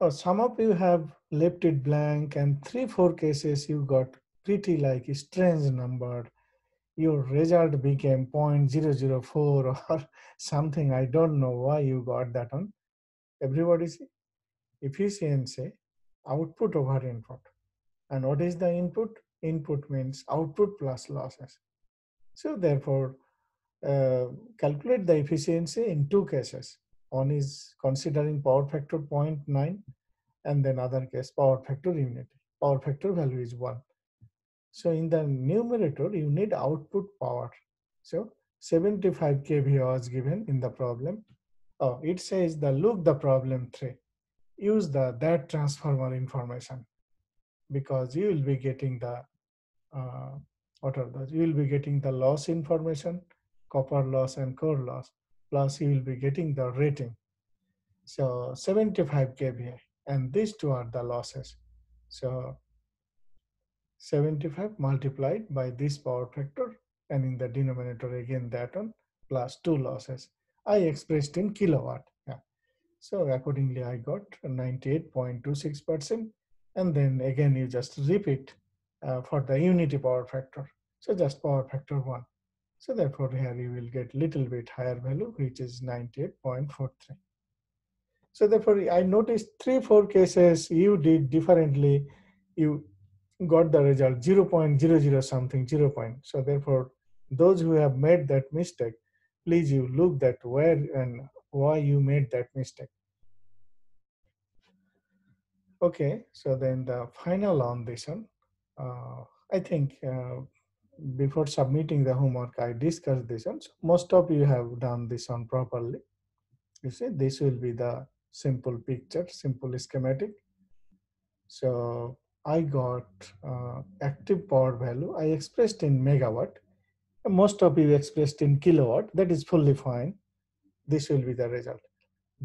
Oh, some of you have left it blank, and three four cases you got pretty like strange number. Your result became 0.004 [LAUGHS] or something. I don't know why you got that one. Everybody see efficiency output over input. And what is the input? Input means output plus losses. So therefore uh, calculate the efficiency in two cases. One is considering power factor 0.9 and then other case power factor unity power factor value is 1 so in the numerator, you need output power. So 75 kVA was given in the problem. Oh, it says the look the problem three. Use the that transformer information because you will be getting the uh, what are those? You will be getting the loss information, copper loss and core loss. Plus you will be getting the rating. So 75 kVA and these two are the losses. So 75 multiplied by this power factor and in the denominator again that one plus two losses. I expressed in kilowatt. Yeah. So accordingly I got 98.26% and then again you just repeat uh, for the unity power factor. So just power factor 1. So therefore here you will get little bit higher value which is 98.43. So therefore I noticed three, four cases you did differently. You got the result 0.00 something 0 point. So therefore, those who have made that mistake, please you look that where and why you made that mistake. Okay, so then the final on this one, uh, I think uh, before submitting the homework, I discussed this one. So most of you have done this one properly. You see, this will be the simple picture, simple schematic. So I got uh, active power value. I expressed in megawatt. Most of you expressed in kilowatt. That is fully fine. This will be the result.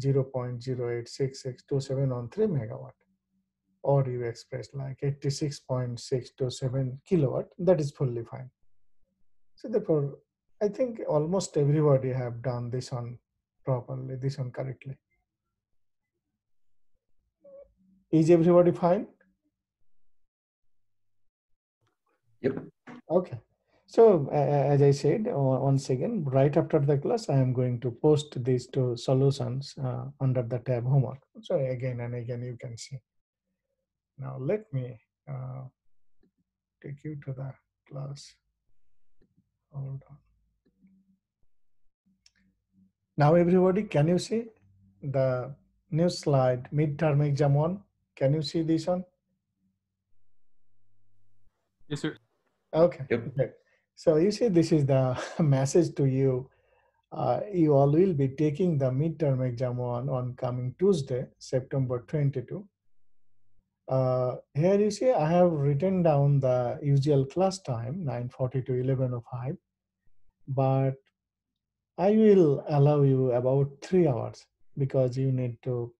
0.086627 on 3 megawatt. Or you expressed like 86.627 kilowatt. That is fully fine. So therefore, I think almost everybody have done this one properly, this one correctly. Is everybody fine? Yep. Okay. So uh, as I said, once again, right after the class, I am going to post these two solutions uh, under the tab homework. So again and again, you can see. Now let me uh, take you to the class. Hold on. Now everybody, can you see the new slide, midterm exam one? Can you see this one? Yes, sir. Okay. Yep. okay. So you see, this is the [LAUGHS] message to you. Uh, you all will be taking the midterm exam on, on coming Tuesday, September 22. Uh, here you see, I have written down the usual class time, 9.40 to 11.05, but I will allow you about three hours because you need to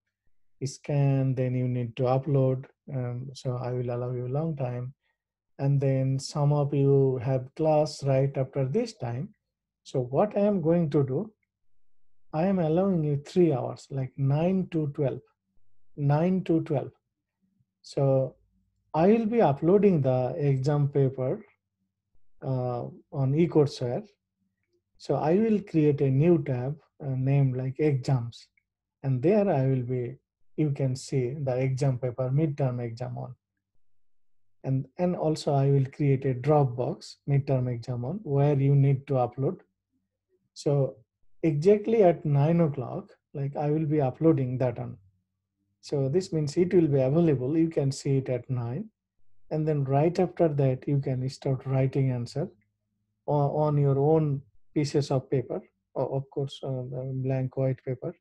scan, then you need to upload. Um, so I will allow you a long time and then some of you have class right after this time. So what I am going to do, I am allowing you three hours, like 9 to 12, 9 to 12. So I will be uploading the exam paper uh, on eCourseware. So I will create a new tab uh, named like exams. And there I will be, you can see the exam paper, midterm exam on. And, and also I will create a Dropbox midterm exam on where you need to upload. So exactly at nine o'clock, like I will be uploading that on. So this means it will be available. You can see it at nine and then right after that you can start writing answer on, your own pieces of paper of course uh, blank white paper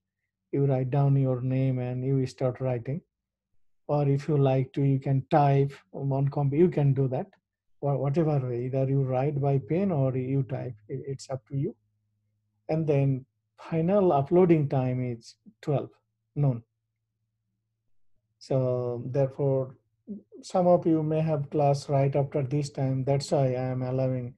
you write down your name and you start writing or if you like to you can type on comp you can do that or whatever way either you write by pen or you type it's up to you and then final uploading time is 12 noon so therefore some of you may have class right after this time. That's why I am allowing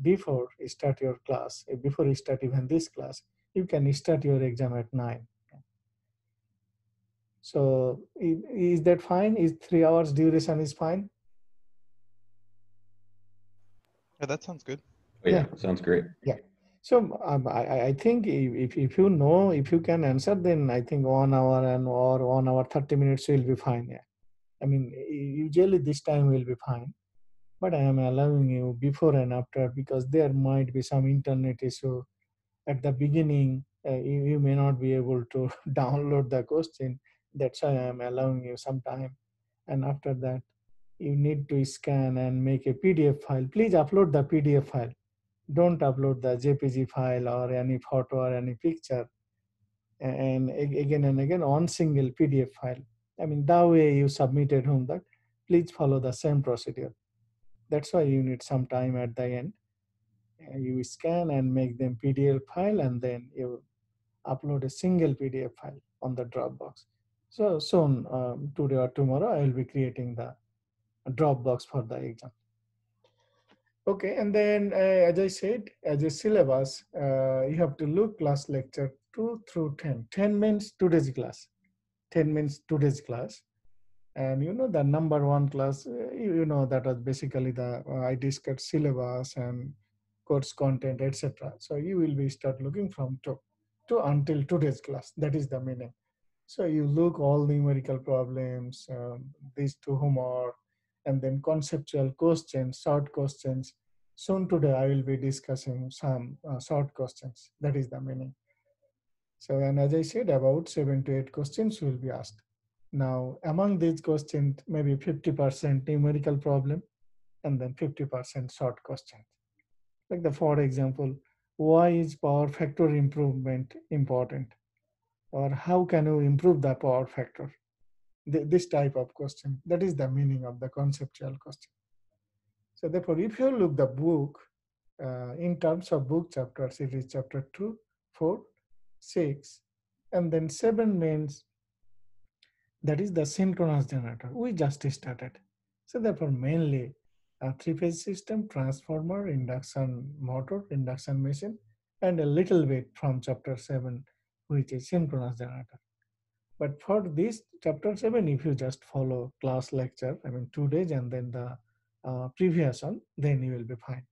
before you start your class, before you start even this class, you can start your exam at nine. So is that fine? Is three hours duration is fine? Yeah, that sounds good. Oh, yeah, yeah, sounds great. Yeah. So um, I, I think if, if you know, if you can answer, then I think one hour and or one hour, 30 minutes will be fine. Yeah. I mean, usually this time will be fine, but I am allowing you before and after because there might be some internet issue. At the beginning, uh, you, you, may not be able to [LAUGHS] download the question. That's why I am allowing you some time. And after that, you need to scan and make a PDF file. Please upload the PDF file. Don't upload the JPG file or any photo or any picture. And again and again on single PDF file I mean, that way you submitted homework, please follow the same procedure. That's why you need some time at the end. You scan and make them PDF file and then you upload a single PDF file on the Dropbox. So soon, um, today or tomorrow, I will be creating the Dropbox for the exam. Okay, and then uh, as I said, as a syllabus, uh, you have to look class lecture 2 through 10. 10 means today's class. 10 minutes today's class and you know the number one class uh, you know that was basically the uh, i discussed syllabus and course content etc so you will be start looking from to to until today's class that is the meaning so you look all numerical problems um, these two homework and then conceptual questions short questions soon today i will be discussing some uh, short questions that is the meaning so, and as I said, about seven to eight questions will be asked. Now, among these questions, maybe 50% numerical problem and then 50% short questions. Like the, for example, why is power factor improvement important? Or how can you improve the power factor? This type of question. That is the meaning of the conceptual question. So therefore, if you look the book, uh, in terms of book chapters, it is chapter 2, 4, 6 and then 7 means that is the synchronous generator we just started so therefore mainly a three-phase system transformer induction motor induction machine and a little bit from chapter 7 which is synchronous generator but for this chapter 7 if you just follow class lecture i mean two days and then the uh, previous one then you will be fine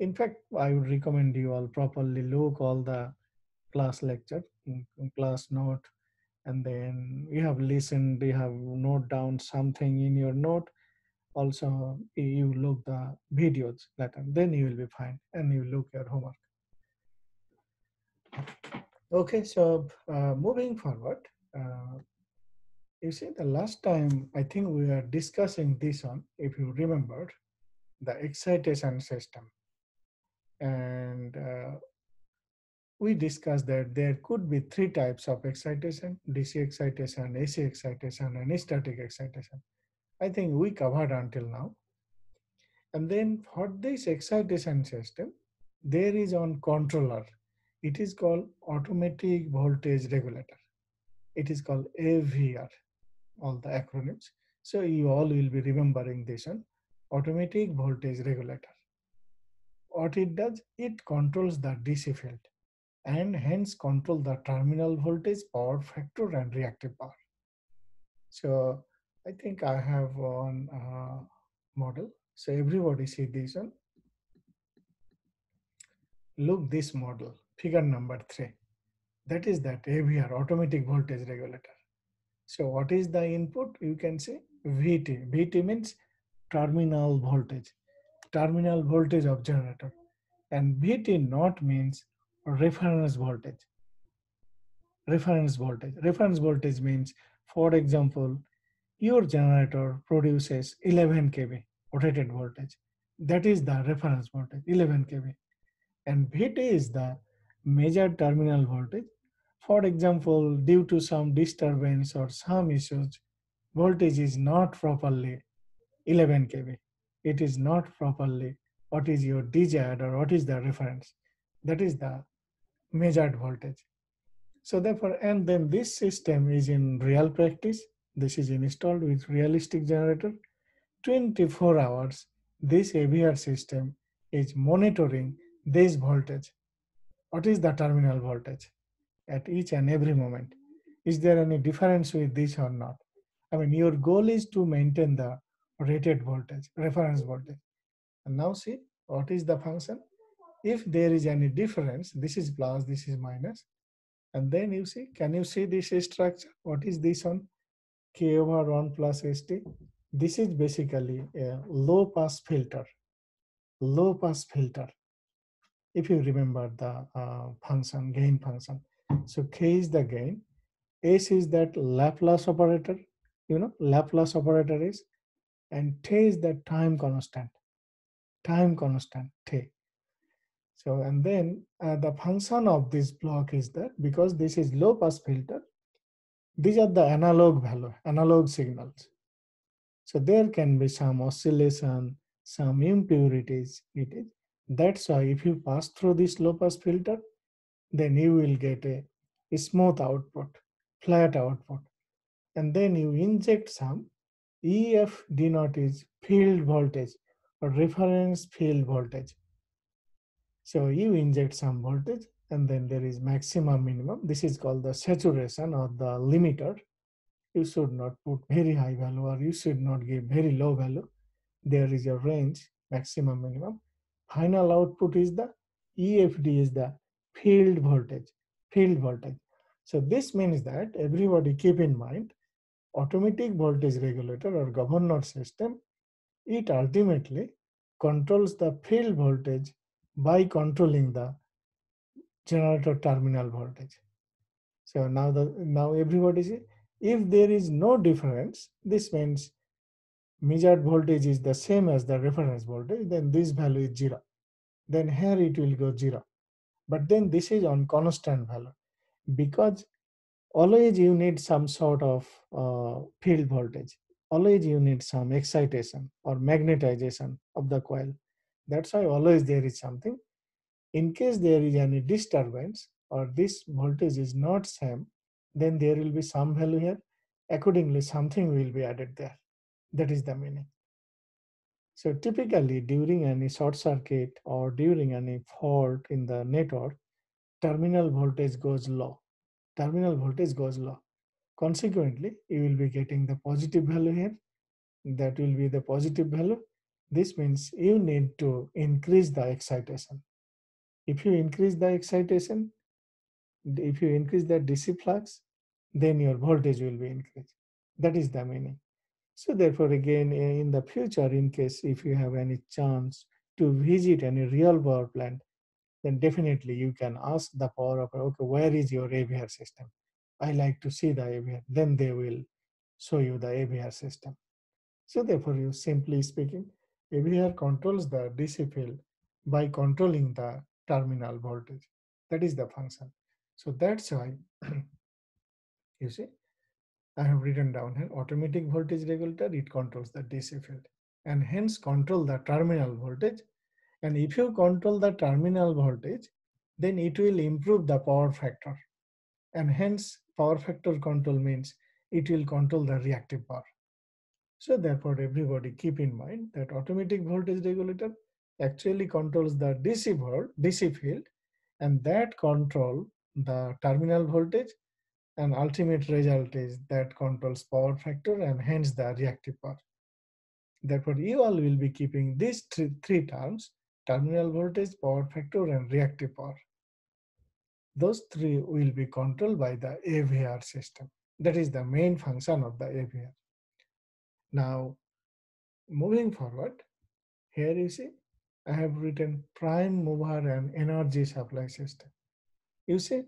in fact i would recommend you all properly look all the class lecture, mm, mm, class note, and then you have listened, you have note down something in your note. Also, you look the videos later, then you will be fine, and you look your homework. Okay, so uh, moving forward, uh, you see the last time I think we were discussing this one, if you remember, the excitation system. And uh, we discussed that there could be three types of excitation, DC excitation, AC excitation, and static excitation. I think we covered until now. And then for this excitation system, there is on controller. It is called automatic voltage regulator. It is called AVR, all the acronyms. So you all will be remembering this one, automatic voltage regulator. What it does, it controls the DC field and hence control the terminal voltage, power factor, and reactive power. So I think I have one uh, model. So everybody see this one. Look this model, figure number three. That is that AVR, automatic voltage regulator. So what is the input? You can say VT. VT means terminal voltage, terminal voltage of generator. And VT not means reference voltage. Reference voltage. Reference voltage means, for example, your generator produces 11 kV rated voltage. That is the reference voltage, 11 kV. And VT is the measured terminal voltage. For example, due to some disturbance or some issues, voltage is not properly 11 kV. It is not properly what is your desired or what is the reference. That is the measured voltage. So therefore, and then this system is in real practice this is installed with realistic generator. 24 hours, this AVR system is monitoring this voltage. What is the terminal voltage at each and every moment? Is there any difference with this or not? I mean, your goal is to maintain the rated voltage, reference voltage. And now see, what is the function? If there is any difference, this is plus, this is minus, and then you see, can you see this structure? What is this one? k over 1 plus st. This is basically a low pass filter. Low pass filter. If you remember the uh, function, gain function. So k is the gain. S is that Laplace operator. You know, Laplace operator is. And t is the time constant. Time constant, t. So, and then uh, the function of this block is that because this is low pass filter, these are the analog value, analog signals. So there can be some oscillation, some impurities. It is. That's why if you pass through this low pass filter, then you will get a, smooth output, flat output. And then you inject some EF denote is field voltage or reference field voltage. So you inject some voltage and then there is maximum minimum. This is called the saturation or the limiter. You should not put very high value or you should not give very low value. There is a range, maximum minimum. Final output is the EFD is the field voltage, field voltage. So this means that everybody keep in mind, automatic voltage regulator or governor system, it ultimately controls the field voltage by controlling the generator terminal voltage. So now the now everybody see if there is no difference, this means measured voltage is the same as the reference voltage, then this value is zero. Then here it will go zero. But then this is on constant value because always you need some sort of uh, field voltage. Always you need some excitation or magnetization of the coil. That's why always there is something in case there is any disturbance or this voltage is not same, then there will be some value here. Accordingly, something will be added there. That is the meaning. So typically during any short circuit or during any fault in the network, terminal voltage goes low. Terminal voltage goes low. Consequently, you will be getting the positive value here. That will be the positive value. This means you need to increase the excitation. If you increase the excitation, if you increase the DC flux, then your voltage will be increased. That is the meaning. So therefore, again, in the future, in case if you have any chance to visit any real power plant, then definitely you can ask the power operator, okay, where is your AVR system? I like to see the AVR. Then they will show you the AVR system. So therefore, you simply speaking, AVR controls the DC field by controlling the terminal voltage. That is the function. So that's why, [CLEARS THROAT] you see, I have written down here automatic voltage regulator, it controls the DC field and hence control the terminal voltage. And if you control the terminal voltage, then it will improve the power factor. And hence power factor control means it will control the reactive power. So therefore everybody keep in mind that automatic voltage regulator actually controls the DC, volt, DC field and that control the terminal voltage and ultimate result is that controls power factor and hence the reactive power. Therefore, you all will be keeping these three, three terms, terminal voltage, power factor, and reactive power. Those three will be controlled by the AVR system. That is the main function of the AVR. Now, moving forward, here you see, I have written prime mover and energy supply system. You see,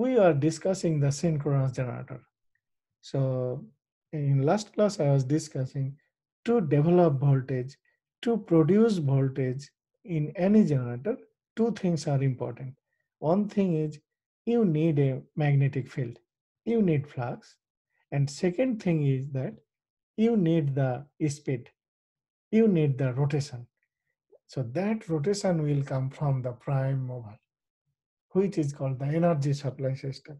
we are discussing the synchronous generator. So in last class, I was discussing to develop voltage, to produce voltage in any generator, two things are important. One thing is you need a magnetic field, you need flux. And second thing is that you need the speed, you need the rotation. So that rotation will come from the prime mover, which is called the energy supply system.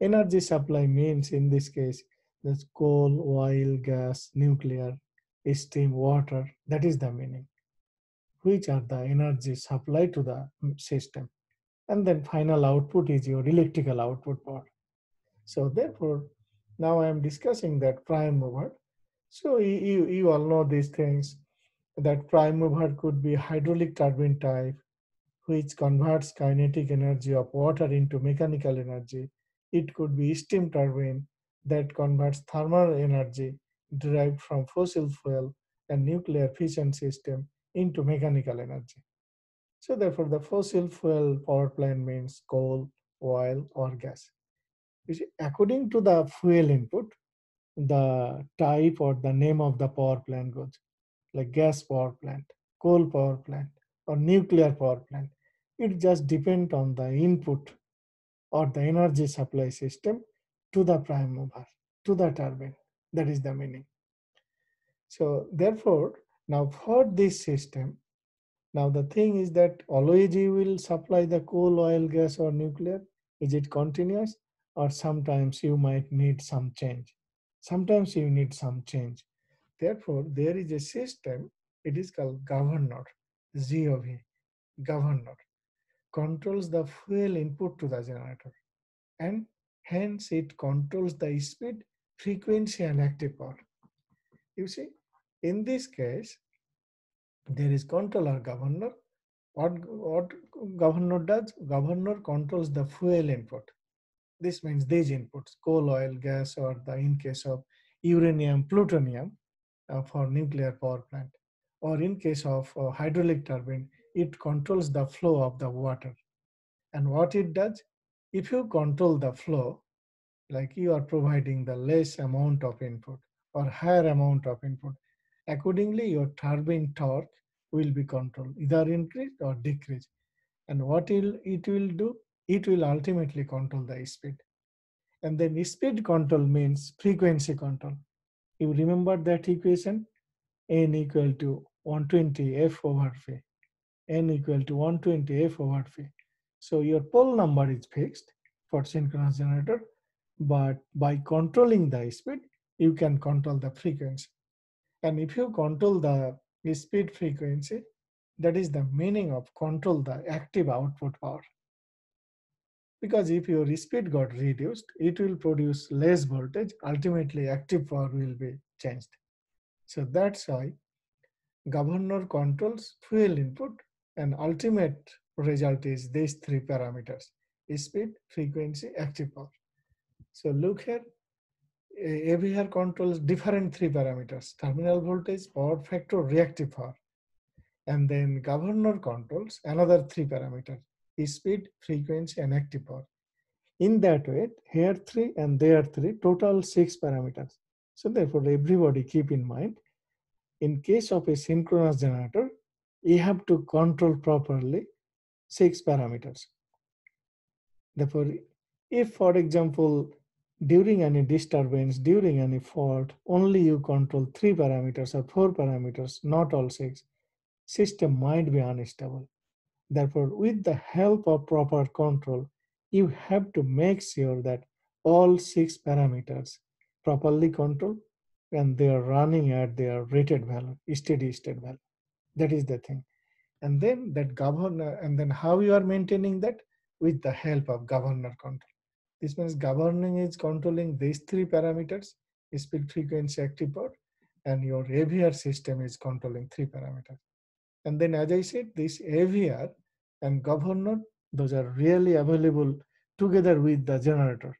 Energy supply means in this case, there's coal, oil, gas, nuclear, steam, water. That is the meaning. Which are the energy supply to the mm, system. And then final output is your electrical output power. So therefore, now I am discussing that prime mover. So you, you all know these things that prime mover could be hydraulic turbine type, which converts kinetic energy of water into mechanical energy. It could be steam turbine that converts thermal energy derived from fossil fuel and nuclear fission system into mechanical energy. So therefore the fossil fuel power plant means coal, oil or gas. See, according to the fuel input, the type or the name of the power plant goes like gas power plant, coal power plant or nuclear power plant. It just depends on the input or the energy supply system to the prime mover, to the turbine. That is the meaning. So therefore, now for this system, now the thing is that always you will supply the coal, oil, gas or nuclear. Is it continuous? Or sometimes you might need some change. Sometimes you need some change. Therefore, there is a system, it is called governor, GOV, governor, controls the fuel input to the generator. And hence it controls the speed, frequency and active power. You see, in this case, there is controller governor. What, what governor does? Governor controls the fuel input. This means these inputs, coal, oil, gas, or the in case of uranium, plutonium uh, for nuclear power plant. Or in case of hydraulic turbine, it controls the flow of the water. And what it does, if you control the flow, like you are providing the less amount of input or higher amount of input, accordingly your turbine torque will be controlled, either increase or decrease. And what it will do, it will ultimately control the speed. And then speed control means frequency control. You remember that equation? n equal to 120 f over phi. n equal to 120 f over phi. So your pole number is fixed for synchronous generator, but by controlling the speed, you can control the frequency. And if you control the speed frequency, that is the meaning of control the active output power. Because if your speed got reduced, it will produce less voltage. Ultimately, active power will be changed. So that's why governor controls fuel input and ultimate result is these three parameters, speed, frequency, active power. So look here, AVR controls different three parameters, terminal voltage, power factor, reactive power. And then governor controls another three parameters, speed, frequency, and active power. In that way, here three and there three, total six parameters. So therefore, everybody keep in mind, in case of a synchronous generator, you have to control properly six parameters. Therefore, if for example, during any disturbance, during any fault, only you control three parameters or four parameters, not all six, system might be unstable. Therefore, with the help of proper control, you have to make sure that all six parameters properly controlled and they are running at their rated value, steady state value. That is the thing. And then that governor, and then how you are maintaining that with the help of governor control. This means governing is controlling these three parameters, speed, frequency, active power, and your AVR system is controlling three parameters. And then as I said, this AVR and governor, those are really available together with the generator.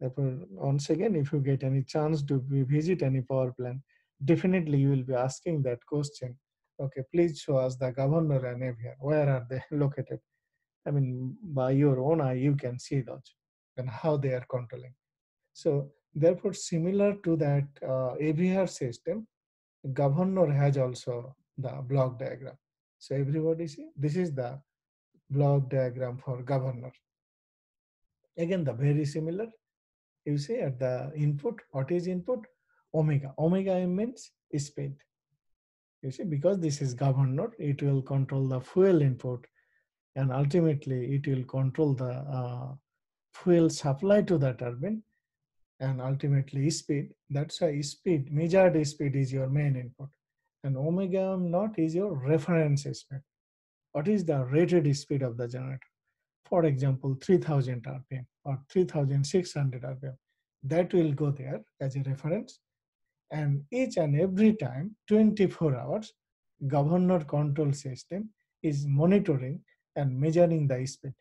Therefore, once again, if you get any chance to visit any power plant, definitely you will be asking that question. Okay, please show us the governor and AVR. Where are they [LAUGHS] located? I mean, by your own eye, you can see those and how they are controlling. So therefore, similar to that uh, AVR system, governor has also the block diagram. So everybody see, this is the block diagram for governor. Again, the very similar. You see at the input, what is input? Omega. Omega means speed. You see, because this is governor, it will control the fuel input and ultimately it will control the uh, fuel supply to the turbine and ultimately speed. That's why speed, measured speed is your main input. And omega naught is your reference speed. What is the rated speed of the generator? For example, 3000 RPM or 3600 RPM. That will go there as a reference. And each and every time, 24 hours, governor control system is monitoring and measuring the speed.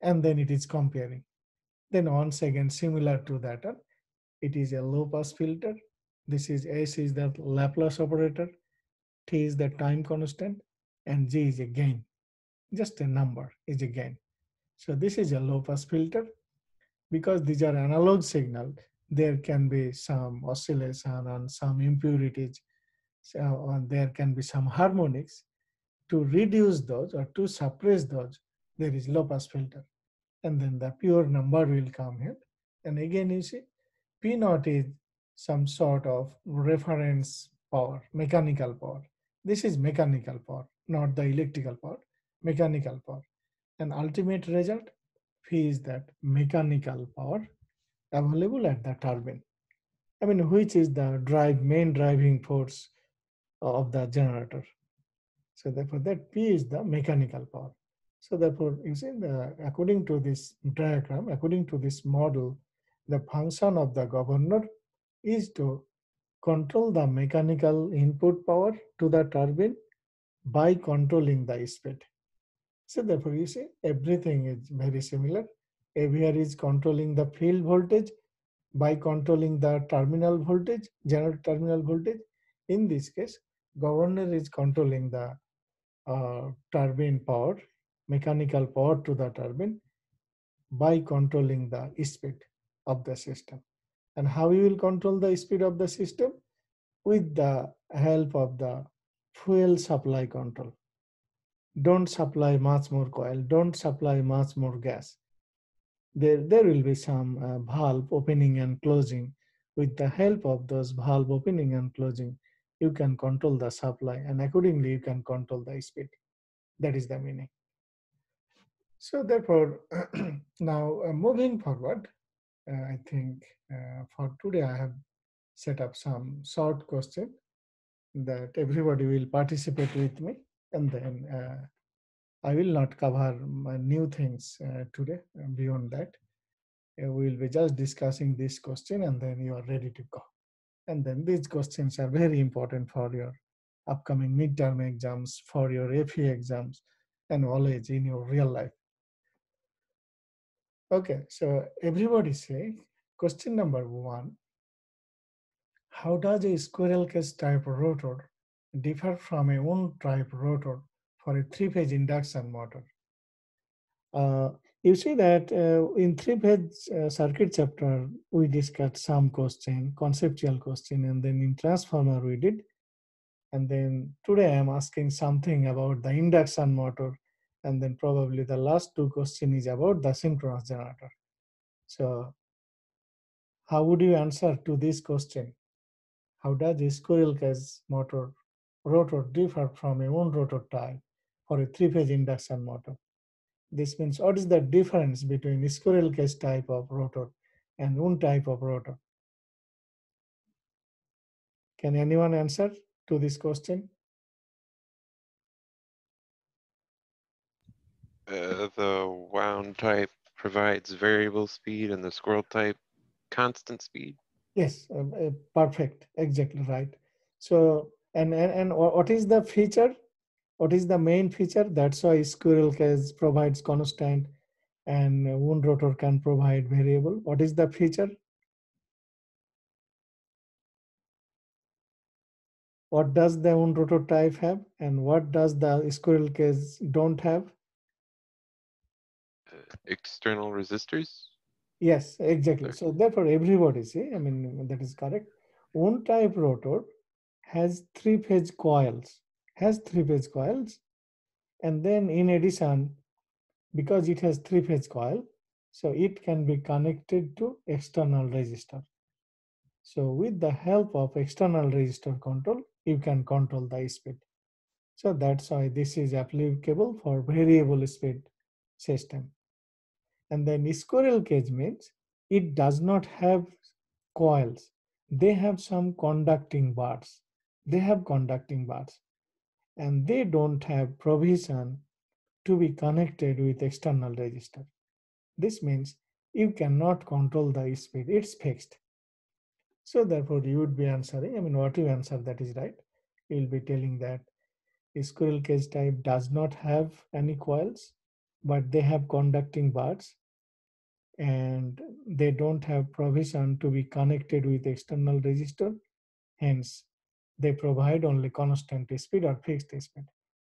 And then it is comparing. Then once again, similar to that, it is a low pass filter. This is S is the Laplace operator, T is the time constant, and G is a gain. Just a number is a gain. So this is a low pass filter. Because these are analog signal, there can be some oscillation and some impurities. So, and there can be some harmonics to reduce those or to suppress those, there is low pass filter. And then the pure number will come here. And again, you see, P naught is some sort of reference power, mechanical power. This is mechanical power, not the electrical power, mechanical power. And ultimate result, P is that mechanical power available at the turbine. I mean, which is the drive main driving force of the generator. So therefore that P is the mechanical power. So therefore, you see, the, according to this diagram, according to this model, the function of the governor is to control the mechanical input power to the turbine by controlling the speed. So therefore, you see, everything is very similar. AVR is controlling the field voltage by controlling the terminal voltage, general terminal voltage. In this case, governor is controlling the uh, turbine power, mechanical power to the turbine by controlling the speed of the system. And how you will control the speed of the system? With the help of the fuel supply control. Don't supply much more coil, don't supply much more gas. There, there will be some uh, valve opening and closing. With the help of those valve opening and closing, you can control the supply and accordingly you can control the speed. That is the meaning. So therefore, [CLEARS THROAT] now uh, moving forward, uh, I think uh, for today I have set up some short question that everybody will participate with me and then uh, I will not cover new things uh, today beyond that. Uh, we will be just discussing this question and then you are ready to go. And then these questions are very important for your upcoming midterm exams, for your FE exams, and always in your real life. Okay, so everybody say, question number one, how does a squirrel cage type rotor differ from a wound type rotor for a three-phase induction motor? Uh, you see that uh, in three-phase uh, circuit chapter, we discussed some question, conceptual question, and then in transformer we did. And then today I'm asking something about the induction motor, and then probably the last two question is about the synchronous generator. So how would you answer to this question? How does a squirrel cage motor rotor differ from a wound rotor type for a three-phase induction motor? This means what is the difference between squirrel cage type of rotor and wound type of rotor? Can anyone answer to this question? Uh, the wound type provides variable speed and the squirrel type constant speed. Yes, um, uh, perfect. Exactly right. So, and, and, and what is the feature? What is the main feature? That's why squirrel cage provides constant and wound rotor can provide variable. What is the feature? What does the wound rotor type have and what does the squirrel cage don't have? Uh, external resistors? Yes, exactly. So therefore everybody see, I mean, that is correct. Wound type rotor has three phase coils, has three phase coils. And then in addition, because it has three phase coil, so it can be connected to external resistor. So with the help of external resistor control, you can control the speed. So that's why this is applicable for variable speed system. And then squirrel cage means it does not have coils. They have some conducting bars. They have conducting bars. And they don't have provision to be connected with external resistor. This means you cannot control the speed. It's fixed. So therefore you would be answering, I mean, what you answer that is right. You will be telling that squirrel cage type does not have any coils, but they have conducting bars and they don't have provision to be connected with external resistor. Hence, they provide only constant speed or fixed speed.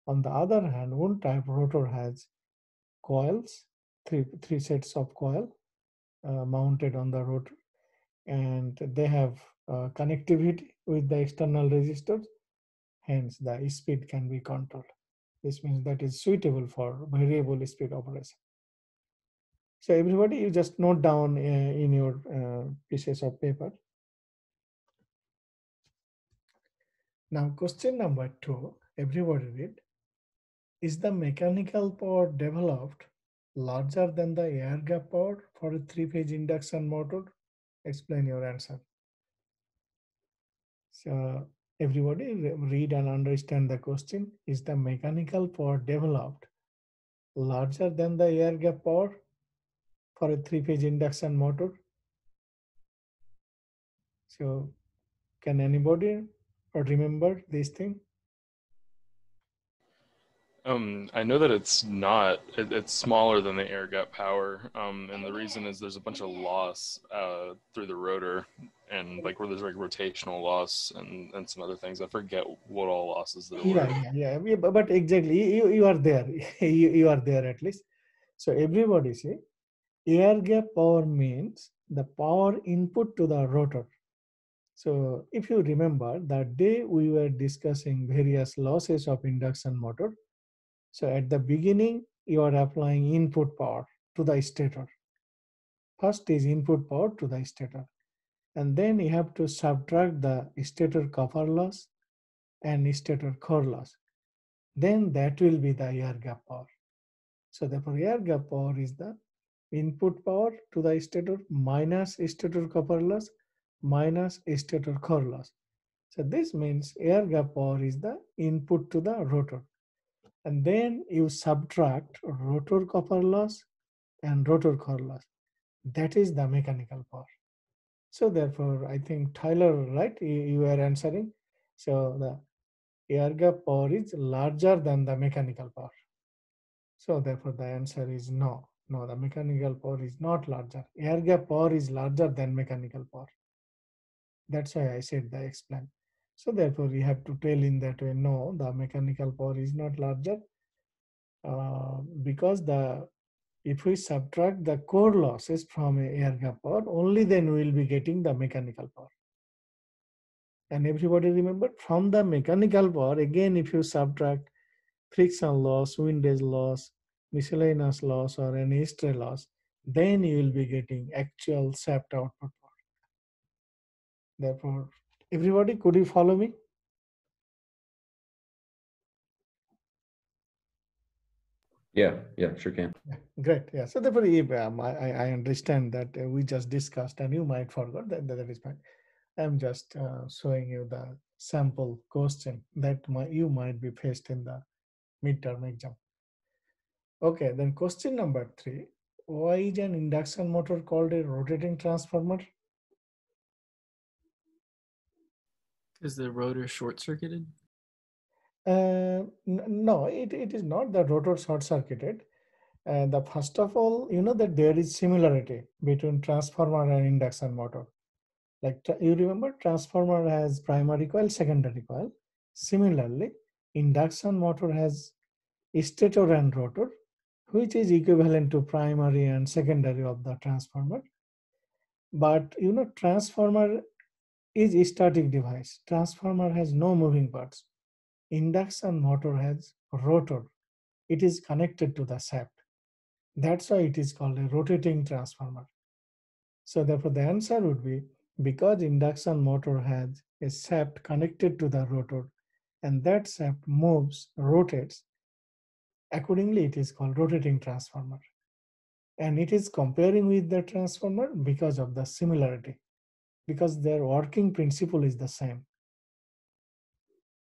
On the other hand, wound type rotor has coils, three, three sets of coil uh, mounted on the rotor, and they have uh, connectivity with the external resistors. Hence, the speed can be controlled. This means that is suitable for variable speed operation. So everybody, you just note down uh, in your uh, pieces of paper. Now question number two, everybody read. Is the mechanical power developed larger than the air gap power for a three-phase induction motor? Explain your answer. So everybody read and understand the question. Is the mechanical power developed larger than the air gap power for a three-phase induction motor. So can anybody remember this thing? Um, I know that it's not. It, it's smaller than the air gap power, um, and the reason is there's a bunch of loss uh, through the rotor, and like where there's like rotational loss and, and some other things. I forget what all losses there yeah, were. Yeah, yeah, but exactly, you, you are there. [LAUGHS] you, you are there at least. So everybody see air gap power means the power input to the rotor. So if you remember that day we were discussing various losses of induction motor. So at the beginning, you are applying input power to the stator. First is input power to the stator. And then you have to subtract the stator copper loss and stator core loss. Then that will be the air gap power. So therefore air gap power is the input power to the stator minus stator copper loss minus stator core loss. So this means air gap power is the input to the rotor. And then you subtract rotor copper loss and rotor core loss. That is the mechanical power. So therefore, I think Tyler, right, you, you are answering. So the air gap power is larger than the mechanical power. So therefore, the answer is no. No, the mechanical power is not larger. Air gap power is larger than mechanical power. That's why I said the explain. So therefore, we have to tell in that way, no, the mechanical power is not larger uh, because the if we subtract the core losses from air gap power, only then we will be getting the mechanical power. And everybody remember from the mechanical power, again, if you subtract friction loss, windage loss, miscellaneous loss or any history loss, then you will be getting actual shaft output. Therefore, everybody, could you follow me? Yeah, yeah, sure can. Yeah, great. Yeah. So therefore, um, I, I understand that uh, we just discussed and you might forget that, that is fine. I'm just uh, showing you the sample question that my, you might be faced in the midterm exam. Okay, then question number three. why is an induction motor called a rotating transformer? Is the rotor short circuited? Uh, n- no, it, it is not the rotor short circuited. Uh, the first of all, you know that there is similarity between transformer and induction motor. Like tra- you remember, transformer has primary coil, secondary coil. Similarly, induction motor has stator and rotor, which is equivalent to primary and secondary of the transformer. But you know, transformer is a static device. Transformer has no moving parts. Induction motor has rotor. It is connected to the shaft. That's why it is called a rotating transformer. So therefore the answer would be because induction motor has a shaft connected to the rotor and that shaft moves, rotates, accordingly it is called rotating transformer. And it is comparing with the transformer because of the similarity, because their working principle is the same.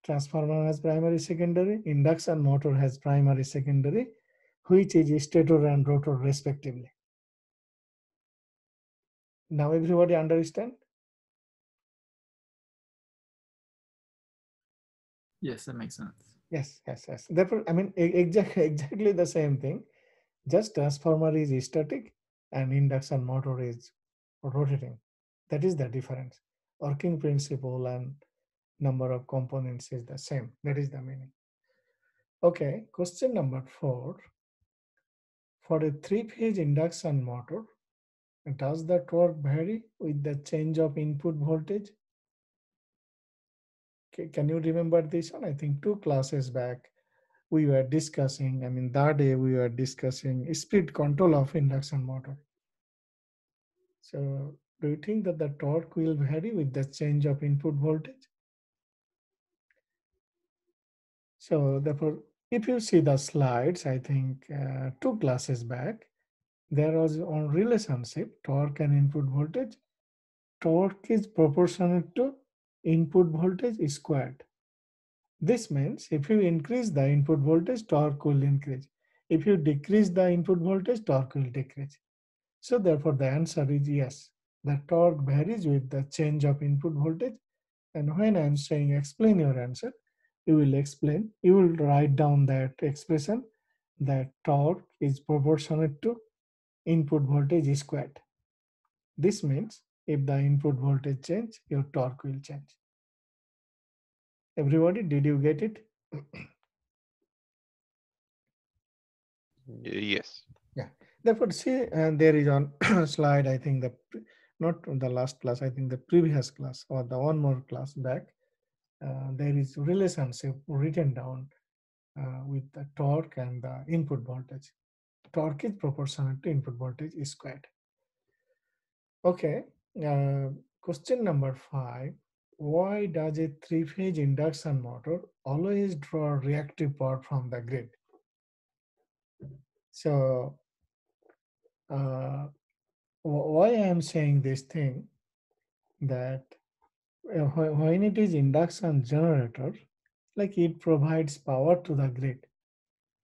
Transformer has primary, secondary, induction motor has primary, secondary, which is stator and rotor respectively. Now everybody understand? Yes, that makes sense. Yes, yes, yes. Therefore, I mean, exactly, [LAUGHS] exactly the same thing. Just transformer is static and induction motor is rotating. That is the difference. Working principle and number of components is the same. That is the meaning. Okay, question number four. For a three-phase induction motor, does the torque vary with the change of input voltage? Can you remember this one? I think two classes back, we were discussing, I mean, that day we were discussing speed control of induction motor. So do you think that the torque will vary with the change of input voltage? So therefore, if you see the slides, I think uh, two classes back, there was on relationship torque and input voltage. Torque is proportional to input voltage squared. This means if you increase the input voltage, torque will increase. If you decrease the input voltage, torque will decrease. So therefore the answer is yes. The torque varies with the change of input voltage. And when I'm saying explain your answer, you will explain, you will write down that expression that torque is proportionate to input voltage squared. This means if the input voltage change, your torque will change. Everybody, did you get it? Y- Yes. Therefore, see, and there is on [COUGHS] slide, I think the, pre- not the last class, I think the previous class or the one more class back, uh, there is relationship written down uh, with the torque and the input voltage. Torque is proportional to input voltage is squared. Okay, uh, question number five. Why does a three-phase induction motor always draw reactive power from the grid? So, uh, why I am saying this thing that uh, when it is induction generator, like it provides power to the grid.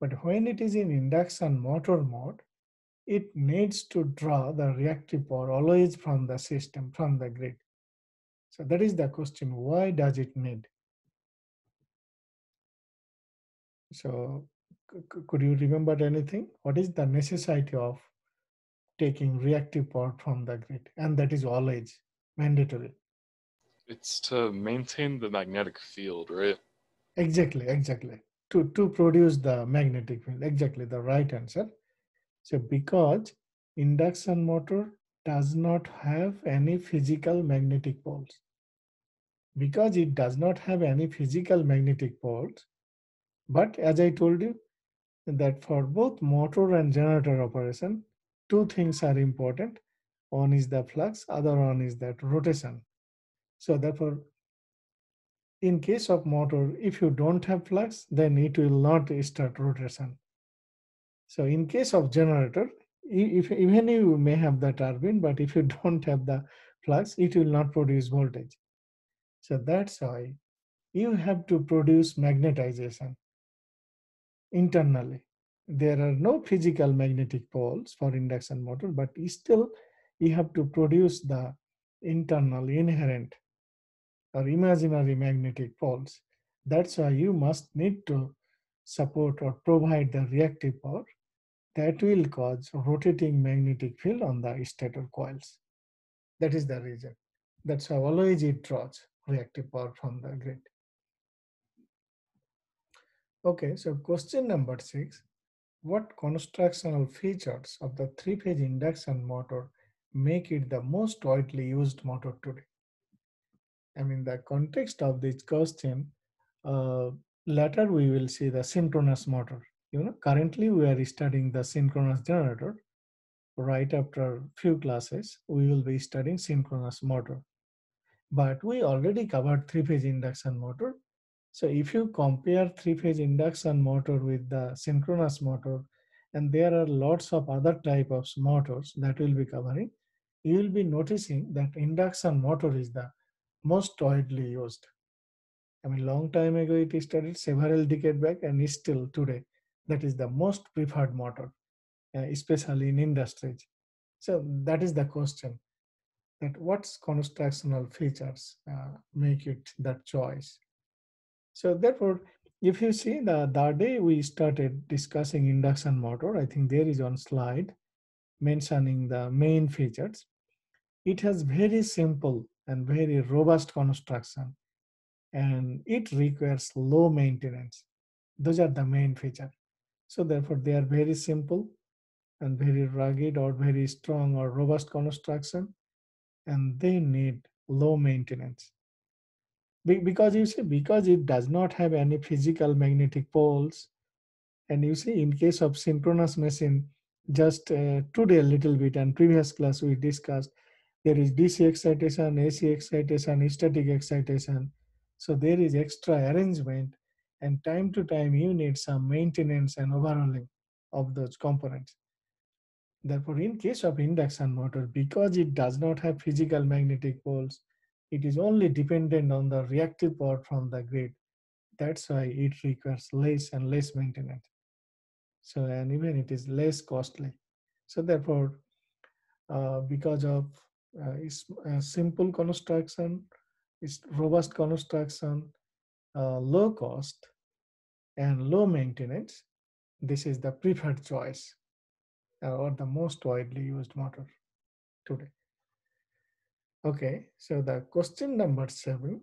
But when it is in induction motor mode, it needs to draw the reactive power always from the system, from the grid. So that is the question, why does it need? So could you remember anything? What is the necessity of taking reactive power from the grid? And that is always mandatory. It's to maintain the magnetic field, right? Exactly, exactly. To, to produce the magnetic field, exactly the right answer. So because induction motor does not have any physical magnetic poles. Because it does not have any physical magnetic poles, but as I told you, that for both motor and generator operation, two things are important. One is the flux, other one is that rotation. So therefore, in case of motor, if you don't have flux, then it will not start rotation. So in case of generator, if even you may have the turbine, but if you [LAUGHS] don't have the flux, it will not produce voltage. So that's why you have to produce magnetization internally. There are no physical magnetic poles for induction motor, but still you have to produce the internal inherent or imaginary magnetic poles. That's why you must need to support or provide the reactive power that will cause rotating magnetic field on the stator coils. That is the reason. That's how always it draws reactive power from the grid. Okay, so question number six. What constructional features of the three-phase induction motor make it the most widely used motor today? I mean, the context of this question, uh, later we will see the synchronous motor. You know, currently we are studying the synchronous generator. Right after few classes, we will be studying synchronous motor. But we already covered three-phase induction motor. So if you compare three-phase induction motor with the synchronous motor, and there are lots of other type of motors that we'll be covering, you will be noticing that induction motor is the most widely used. I mean, long time ago it studied several decade back and is still today, that is the most preferred motor, uh, especially in industries. So that is the question, that what's constructional features uh, make it that choice. So therefore, if you see the, the day we started discussing induction motor, I think there is one slide mentioning the main features. It has very simple and very robust construction and it requires low maintenance. Those are the main feature. So therefore they are very simple and very rugged or very strong or robust construction and they need low maintenance. Be because you see, because it does not have any physical magnetic poles and you see in case of synchronous machine, just uh, today a little bit and previous class we discussed, there is DC excitation, AC excitation, static excitation. So there is extra arrangement and time to time you need some maintenance and overhauling of those components. Therefore, in case of induction motor, because it does not have physical magnetic poles, it is only dependent on the reactive power from the grid. That's why it requires less and less maintenance. So, and even it is less costly. So therefore, uh, because of uh, uh, simple construction, it's robust construction, uh, low cost, and low maintenance, this is the preferred choice uh, or the most widely used motor today. Okay, so the question number seven,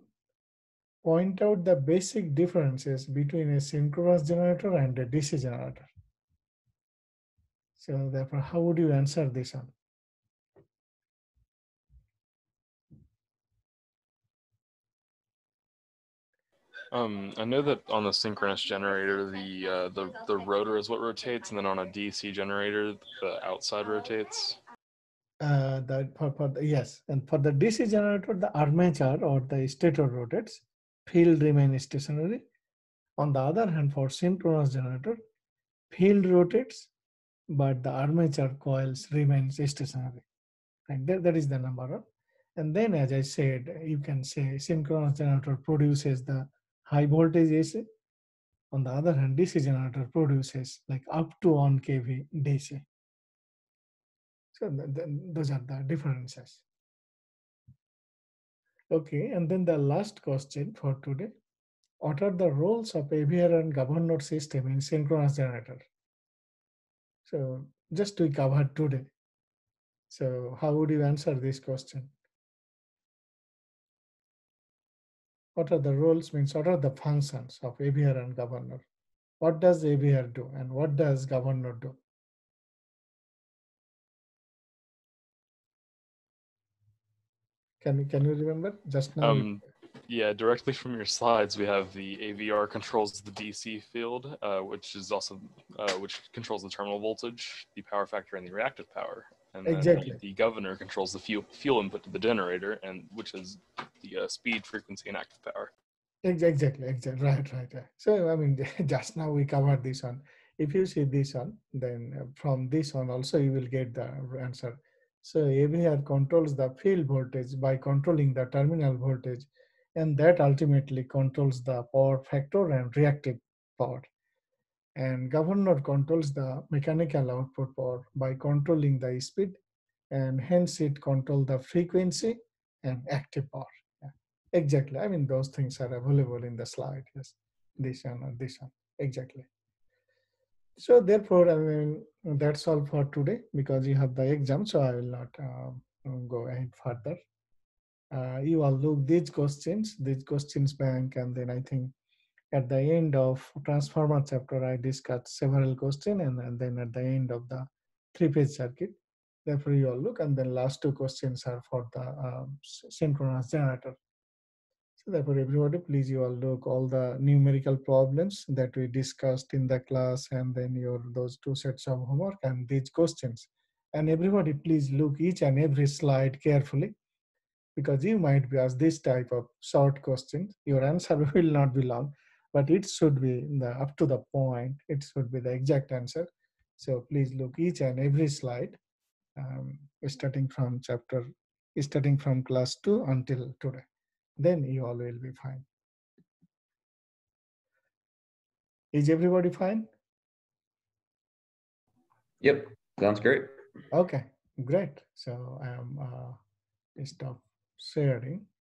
point out the basic differences between a synchronous generator and a DC generator. So therefore, how would you answer this one? Um, I know that on the synchronous generator, the uh, the the rotor is what rotates, and then on a DC generator, the outside rotates. Uh, the, for, for the, yes, and for the DC generator, the armature or the stator rotates, field remains stationary. On the other hand, for synchronous generator, field rotates, but the armature coils remains stationary. And that, that is the number. And then, as I said, you can say synchronous generator produces the high voltage AC. On the other hand, DC generator produces like up to 1 kV DC. So th th those are the differences. Okay, and then the last question for today. What are the roles of AVR and governor system in synchronous generator? So just we covered today. So how would you answer this question? What are the roles means what are the functions of AVR and governor? What does AVR do and what does governor do? Can you can you remember just now? Um, yeah, directly from your slides, we have the AVR controls the DC field, uh, which is also uh, which controls the terminal voltage, the power factor, and the reactive power. And Exactly. the, the governor controls the fuel fuel input to the generator, and which is the uh, speed, frequency, and active power. Exactly, exactly, right, right, right. So I mean, [LAUGHS] just now we covered this one. If you see this one, then uh, from this one also you will get the answer. So AVR controls the field voltage by controlling the terminal voltage, and that ultimately controls the power factor and reactive power. And governor controls the mechanical output power by controlling the speed and hence it control the frequency and active power. Yeah. Exactly. I mean, those things are available in the slide. Yes, this one or this one. Exactly. So therefore, I mean, that's all for today because you have the exam. So I will not um, go ahead further. Uh, you all look these questions, these questions bank, and then I think at the end of transformer chapter, I discussed several questions, and, and then at the end of the three-phase circuit, therefore you all look, and then last two questions are for the um, synchronous generator. Therefore, everybody, please you all look all the numerical problems that we discussed in the class, and then your those two sets of homework and these questions. And everybody, please look each and every slide carefully because you might be asked this type of short questions. Your answer [LAUGHS] will not be long, but it should be the, up to the point. It should be the exact answer. So please look each and every slide, um, starting from chapter, starting from class two until today. Then you all will be fine. Is everybody fine? Yep, sounds great. Okay, great. So I am uh, stop sharing.